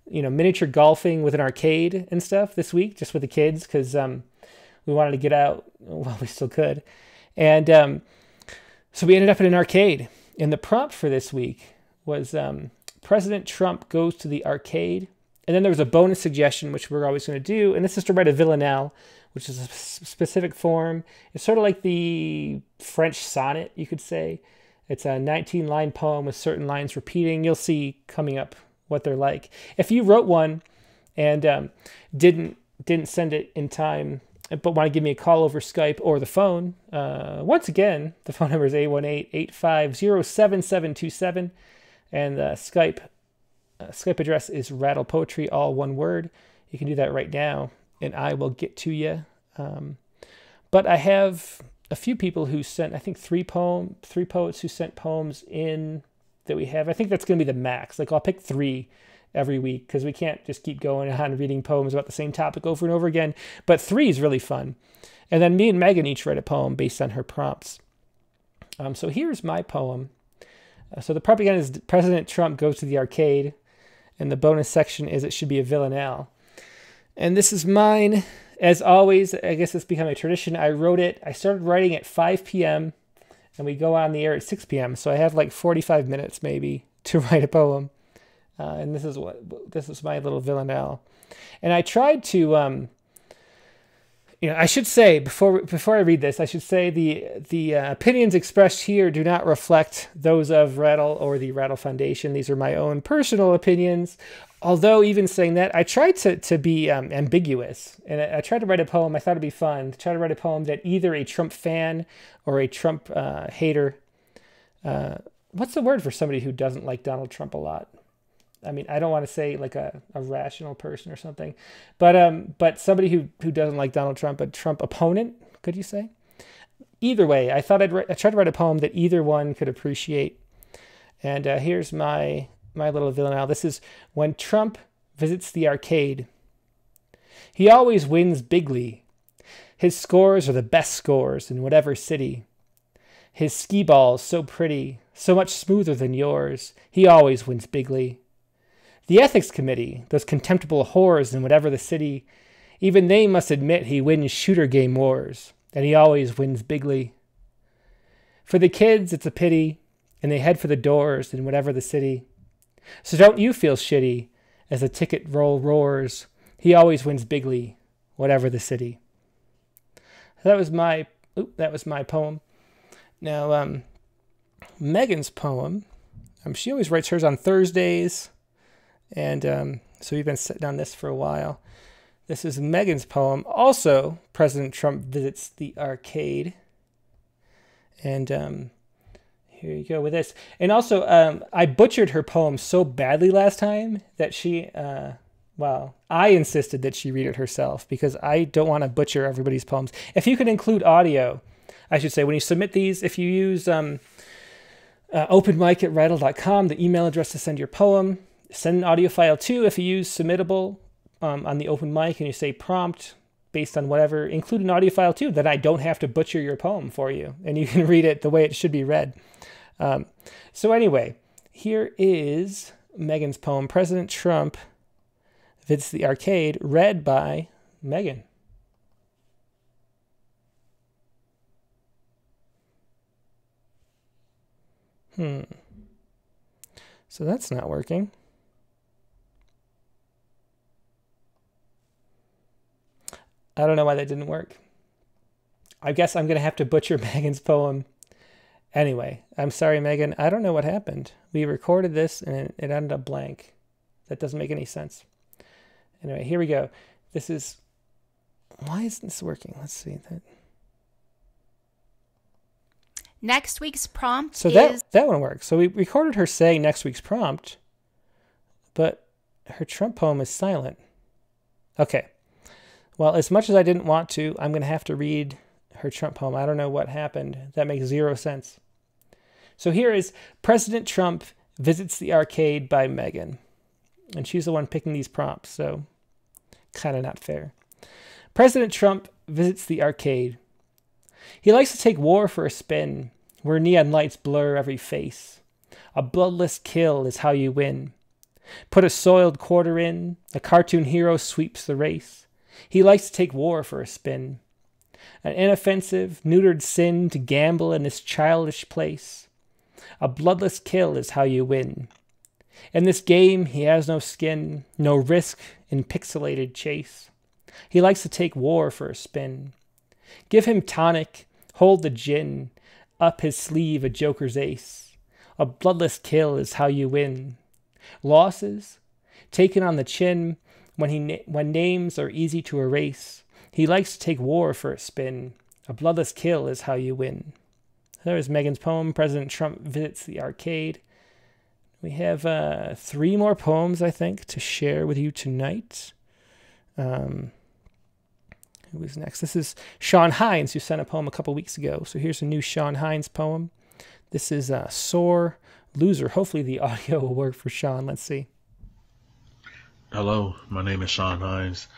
you know miniature golfing with an arcade and stuff this week just with the kids because um, we wanted to get out [LAUGHS] while we still could. And um, so we ended up in an arcade. And the prompt for this week was um, President Trump goes to the arcade. And then there was a bonus suggestion, which we're always going to do. And this is to write a villanelle, which is a specific form. It's sort of like the French sonnet, you could say. It's a 19 line poem with certain lines repeating. You'll see coming up what they're like. If you wrote one and um, didn't didn't send it in time but want to give me a call over Skype or the phone, uh, once again, the phone number is 818-850-7727, and the Skype uh, Skype address is Rattle Poetry, all one word. You can do that right now, and I will get to you. Um, but I have a few people who sent, I think, three poem, three poets who sent poems in that we have. I think that's going to be the max. Like I'll pick three every week because we can't just keep going on reading poems about the same topic over and over again. But three is really fun. And then me and Megan each write a poem based on her prompts. Um, so here's my poem. Uh, so the prompt again is President Trump goes to the arcade, and the bonus section is it should be a villanelle. And this is mine. As always, I guess it's become a tradition. I wrote it, I started writing at 5 p.m., and we go on the air at 6 p.m. So I have like 45 minutes maybe to [LAUGHS] write a poem. Uh, and this is what this is my little villanelle. And I tried to um, you know, I should say before before I read this, I should say the the uh, opinions expressed here do not reflect those of Rattle or the Rattle Foundation. These are my own personal opinions. Although even saying that, I tried to to be um, ambiguous, and I, I, tried to write a poem. I thought it'd be fun to try to write a poem that either a Trump fan or a Trump uh, hater. Uh, what's the word for somebody who doesn't like Donald Trump a lot? I mean, I don't want to say like a, a rational person or something, but um, but somebody who who doesn't like Donald Trump, a Trump opponent, could you say? Either way, I thought I'd I tried to write a poem that either one could appreciate. And uh, here's my my little villanelle. This is when Trump visits the arcade. He always wins bigly. His scores are the best scores in whatever city. His skee balls so pretty, so much smoother than yours. He always wins bigly. The ethics committee, those contemptible whores in whatever the city, even they must admit he wins shooter game wars, and he always wins bigly. For the kids, it's a pity, and they head for the doors in whatever the city. So don't you feel shitty as the ticket roll roars. He always wins bigly, whatever the city. That was my oop, that was my poem. Now, um, Megan's poem. Um, she always writes hers on Thursdays. And um, so we've been sitting on this for a while. This is Megan's poem. Also, President Trump visits the arcade. And um, here you go with this. And also, um, I butchered her poem so badly last time that she, uh, well, I insisted that she read it herself because I don't want to butcher everybody's poems. If you could include audio, I should say, when you submit these, if you use um, uh, openmic at rattle.com, the email address to send your poem, send an audio file too if you use submittable um, on the open mic and you say prompt based on whatever, include an audio file too, then I don't have to butcher your poem for you and you [LAUGHS] can read it the way it should be read. Um, so, anyway, here is Megan's poem, President Trump Visits the Arcade, read by Megan. Hmm. So that's not working. I don't know why that didn't work. I guess I'm going to have to butcher [LAUGHS] Megan's poem. Anyway, I'm sorry, Megan. I don't know what happened. We recorded this and it ended up blank. That doesn't make any sense. Anyway, here we go. This is. Why isn't this working? Let's see that. Next week's prompt so that that one works. So we recorded her saying next week's prompt, but her Trump poem is silent. Okay, well, as much as I didn't want to, I'm going to have to read her Trump poem. I don't know what happened. That makes zero sense. So here is President Trump Visits the Arcade by Megan. And she's the one picking these prompts, so kind of not fair. President Trump visits the arcade. He likes to take war for a spin, where neon lights blur every face. A bloodless kill is how you win. Put a soiled quarter in, a cartoon hero sweeps the race. He likes to take war for a spin. An inoffensive, neutered sin to gamble in this childish place. A bloodless kill is how you win. In this game, he has no skin, no risk in pixelated chase. He likes to take war for a spin. Give him tonic, hold the gin, up his sleeve a joker's ace. A bloodless kill is how you win. Losses, taken on the chin, when, he, when names are easy to erase, he likes to take war for a spin. A bloodless kill is how you win. There's Megan's poem, President Trump Visits the Arcade. We have uh, three more poems, I think, to share with you tonight. Um, who's next? This is Shaun Hines, who sent a poem a couple weeks ago. So here's a new Shaun Hines poem. This is uh, Sore loser. Hopefully, the [LAUGHS] audio will work for Shaun. Let's see. Hello, my name is Shaun Hines.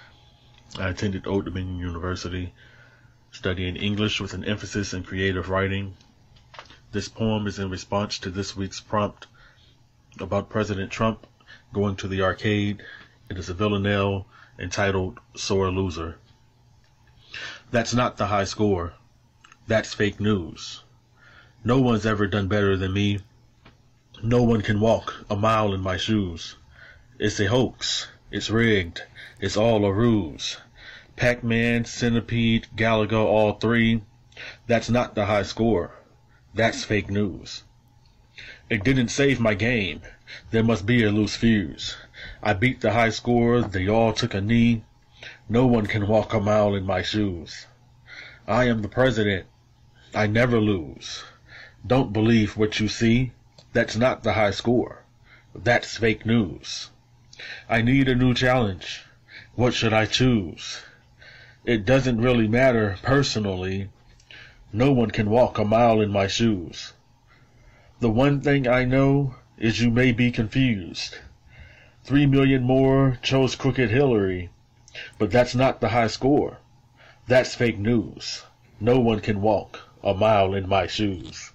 I attended Old Dominion University, studying English with an emphasis in creative writing. This poem is in response to this week's prompt about President Trump going to the arcade. It is a villanelle entitled Sore Loser. That's not the high score. That's fake news. No one's ever done better than me. No one can walk a mile in my shoes. It's a hoax. It's rigged. It's all a ruse. Pac-Man, Centipede, Galaga, all three. That's not the high score. That's fake news. It didn't save my game. There must be a loose fuse. I beat the high score. They all took a knee. No one can walk a mile in my shoes. I am the president. I never lose. Don't believe what you see. That's not the high score. That's fake news. I need a new challenge. What should I choose? It doesn't really matter personally. No one can walk a mile in my shoes. The one thing I know is you may be confused. Three million more chose Crooked Hillary, but that's not the high score. That's fake news. No one can walk a mile in my shoes.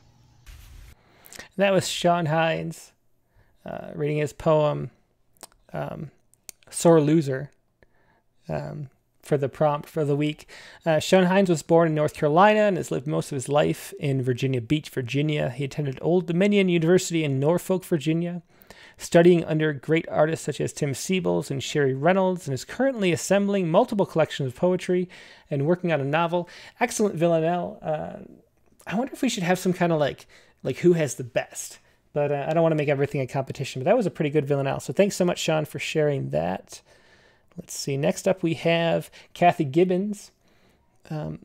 That was Shaun Hines uh, reading his poem, um, Sore Loser, um, for the prompt for the week. Uh, Shaun Hines was born in North Carolina and has lived most of his life in Virginia Beach, Virginia. He attended Old Dominion University in Norfolk, Virginia, studying under great artists such as Tim Seibles and Sheri Reynolds, and is currently assembling multiple collections of poetry and working on a novel. Excellent villanelle. Uh, I wonder if we should have some kind of like like who has the best. But uh, I don't want to make everything a competition. But that was a pretty good villanelle. So thanks so much, Shaun, for sharing that. Let's see. Next up, we have Kathy Gibbons. Um,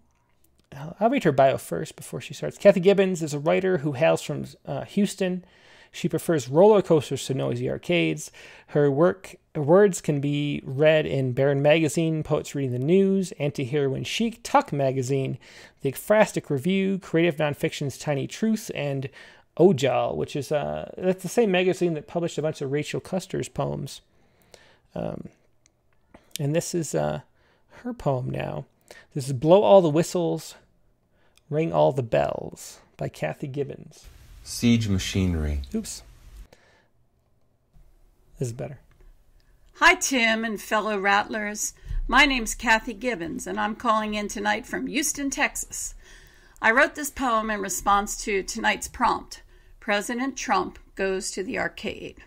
I'll read her bio first before she starts. Kathy Gibbons is a writer who hails from uh, Houston. She prefers roller coasters to noisy arcades. Her work words can be read in Barren Magazine, Poets Reading the News, Anti-Heroin Chic, Tuck Magazine, The Ekphrastic Review, Creative Nonfiction's Tiny Truth, and Ojal, which is uh, that's the same magazine that published a bunch of Rachel Custer's poems. Um, and this is uh, her poem now. This is Blow All the Whistles, Ring All the Bells by Kathy Gibbons. Siege machinery. Oops. This is better. Hi, Tim and fellow rattlers. My name's Kathy Gibbons, and I'm calling in tonight from Houston, Texas. I wrote this poem in response to tonight's prompt President Trump goes to the arcade.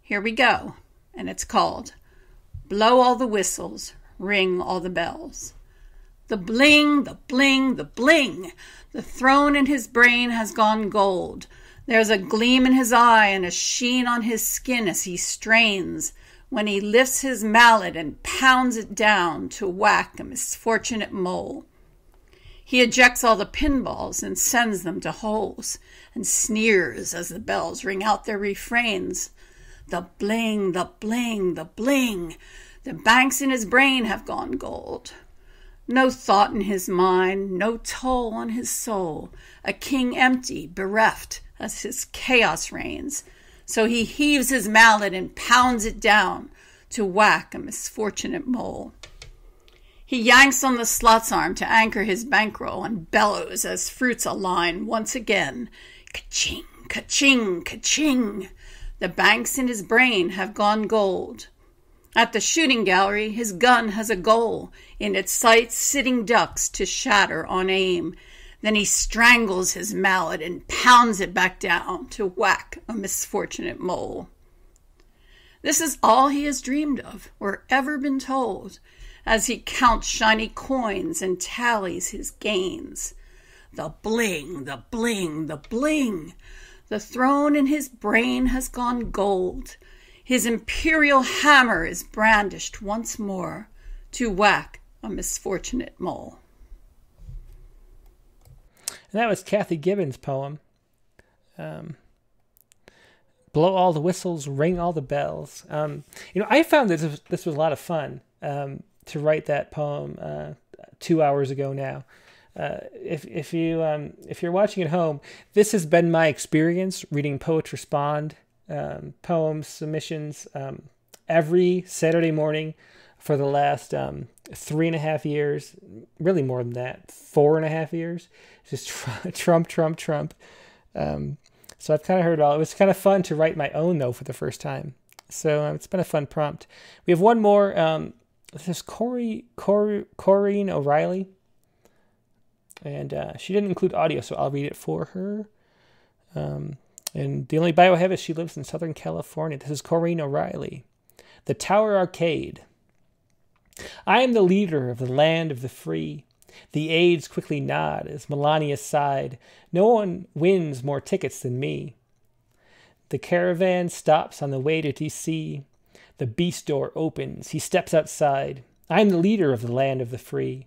Here we go, and it's called Blow All the Whistles, Ring All the Bells. The bling, the bling, the bling. The throne in his brain has gone gold. There's a gleam in his eye and a sheen on his skin as he strains when he lifts his mallet and pounds it down to whack a misfortunate mole. He ejects all the pinballs and sends them to holes and sneers as the bells ring out their refrains. The bling, the bling, the bling. The banks in his brain have gone gold. No thought in his mind, no toll on his soul. A king empty, bereft, as his chaos reigns. So he heaves his mallet and pounds it down to whack a misfortunate mole. He yanks on the slot's arm to anchor his bankroll and bellows as fruits align once again. Ka-ching, ka-ching, ka-ching. The banks in his brain have gone gold. At the shooting gallery, his gun has a goal in its sights sitting ducks to shatter on aim. Then he strangles his mallet and pounds it back down to whack a misfortunate mole. This is all he has dreamed of or ever been told as he counts shiny coins and tallies his gains. The bling, the bling, the bling. The throne in his brain has gone gold. His imperial hammer is brandished once more to whack a misfortunate mole. And that was Kathy Gibbons' poem. Um, blow all the whistles, ring all the bells. Um, you know, I found this this was a lot of fun um, to write that poem uh, two hours ago now. Uh, if if you um, if you're watching at home, this has been my experience reading Poets Respond um, poems submissions um, every Saturday morning for the last um, three and a half years, really more than that, four and a half years. [LAUGHS] Just Trump, Trump, Trump. Um, so I've kind of heard it all. It was kind of fun to write my own though for the first time. So um, it's been a fun prompt. We have one more. This is Corey, Corey, Corinne O'Reilly. And uh, she didn't include audio, so I'll read it for her. Um, and the only bio I have is she lives in Southern California. This is Corinne O'Reilly. The Tower Arcade. I am the leader of the land of the free. The aides quickly nod as Melania sighed. No one wins more tickets than me. The caravan stops on the way to D.C. The beast door opens. He steps outside. I am the leader of the land of the free.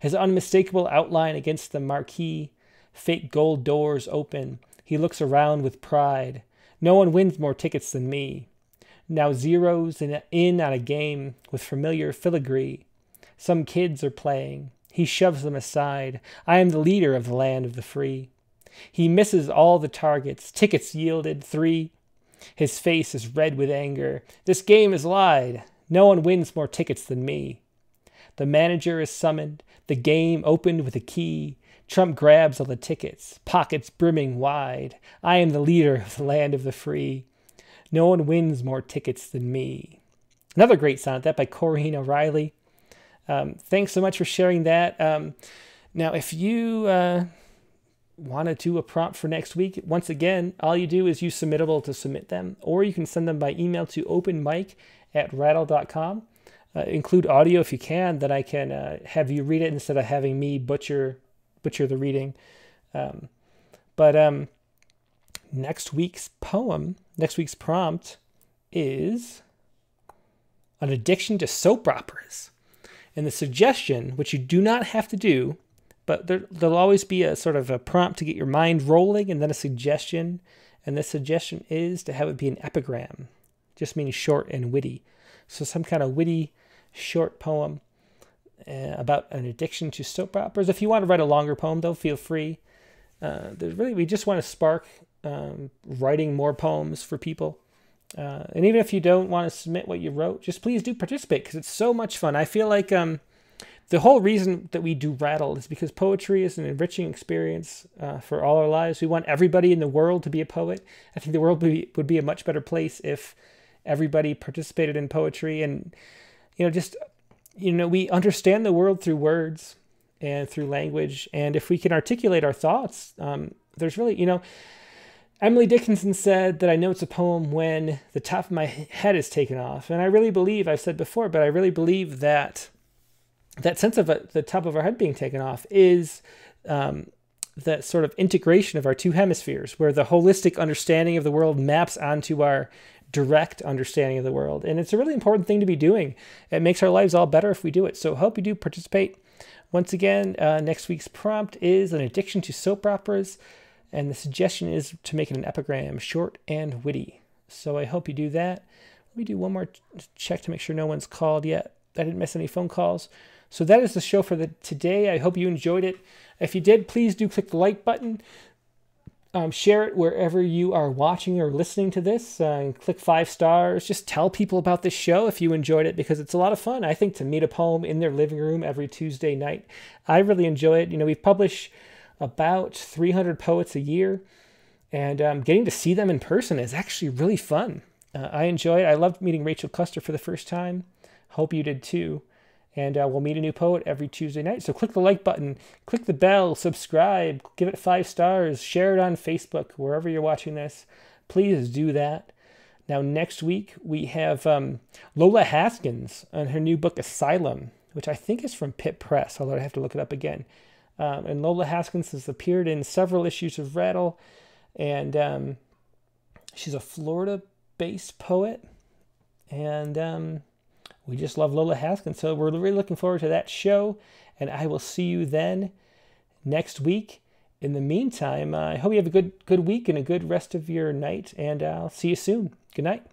His unmistakable outline against the marquee. Fake gold doors open. He looks around with pride. No one wins more tickets than me. Now zeros in, in on a game with familiar filigree. Some kids are playing. He shoves them aside. I am the leader of the land of the free. He misses all the targets. Tickets yielded three. His face is red with anger. This game is lied. No one wins more tickets than me. The manager is summoned. The game opened with a key. Trump grabs all the tickets, pockets brimming wide. I am the leader of the land of the free. No one wins more tickets than me. Another great sonnet, that by Corinne O'Reilly. Um, thanks so much for sharing that. Um, now, if you uh, want to do a prompt for next week, once again, all you do is use Submittable to submit them, or you can send them by email to openmic at rattle.com. Uh, include audio if you can, then I can uh, have you read it instead of having me butcher butcher the reading. Um, but um, next week's poem, next week's prompt is an addiction to soap operas. And the suggestion, which you do not have to do, but there, there'll always be a sort of a prompt to get your mind rolling and then a suggestion. And the suggestion is to have it be an epigram, just meaning short and witty. So some kind of witty short poem uh, about an addiction to soap operas. If you want to write a longer poem, though, feel free. Uh, really, we just want to spark um, writing more poems for people. Uh, and even if you don't want to submit what you wrote, just please do participate because it's so much fun. I feel like um, the whole reason that we do Rattle is because poetry is an enriching experience uh, for all our lives. We want everybody in the world to be a poet. I think the world be, would be a much better place if everybody participated in poetry and, you know, just you know, we understand the world through words and through language. And if we can articulate our thoughts, um, there's really, you know, Emily Dickinson said that I know it's a poem when the top of my head is taken off. And I really believe, I've said before, but I really believe that that sense of a, the top of our head being taken off is um, that sort of integration of our two hemispheres, where the holistic understanding of the world maps onto our direct understanding of the world. And it's a really important thing to be doing. It makes our lives all better if we do it. So hope you do participate. Once again, uh, next week's prompt is an addiction to soap operas. And the suggestion is to make it an epigram, short and witty. So I hope you do that. Let me do one more check to make sure no one's called yet. I didn't miss any phone calls. So that is the show for the today. I hope you enjoyed it. If you did, please do click the like button. Um, share it wherever you are watching or listening to this. Uh, and click five stars. Just tell people about this show if you enjoyed it because it's a lot of fun. I think to meet a poem in their living room every Tuesday night. I really enjoy it. You know, we publish about 300 poets a year, and um, getting to see them in person is actually really fun. Uh, I enjoy it. I loved meeting Rachel Custer for the first time. Hope you did too. And uh, we'll meet a new poet every Tuesday night. So click the like button, click the bell, subscribe, give it five stars, share it on Facebook, wherever you're watching this. Please do that. Now, next week, we have um, Lola Haskins on her new book, Asylum, which I think is from Pitt Press, although I have to look it up again. Um, and Lola Haskins has appeared in several issues of Rattle, and um, she's a Florida based poet. And um, we just love Lola Haskins. So we're really looking forward to that show. And I will see you then next week. In the meantime, I hope you have a good good week and a good rest of your night. And I'll see you soon. Good night.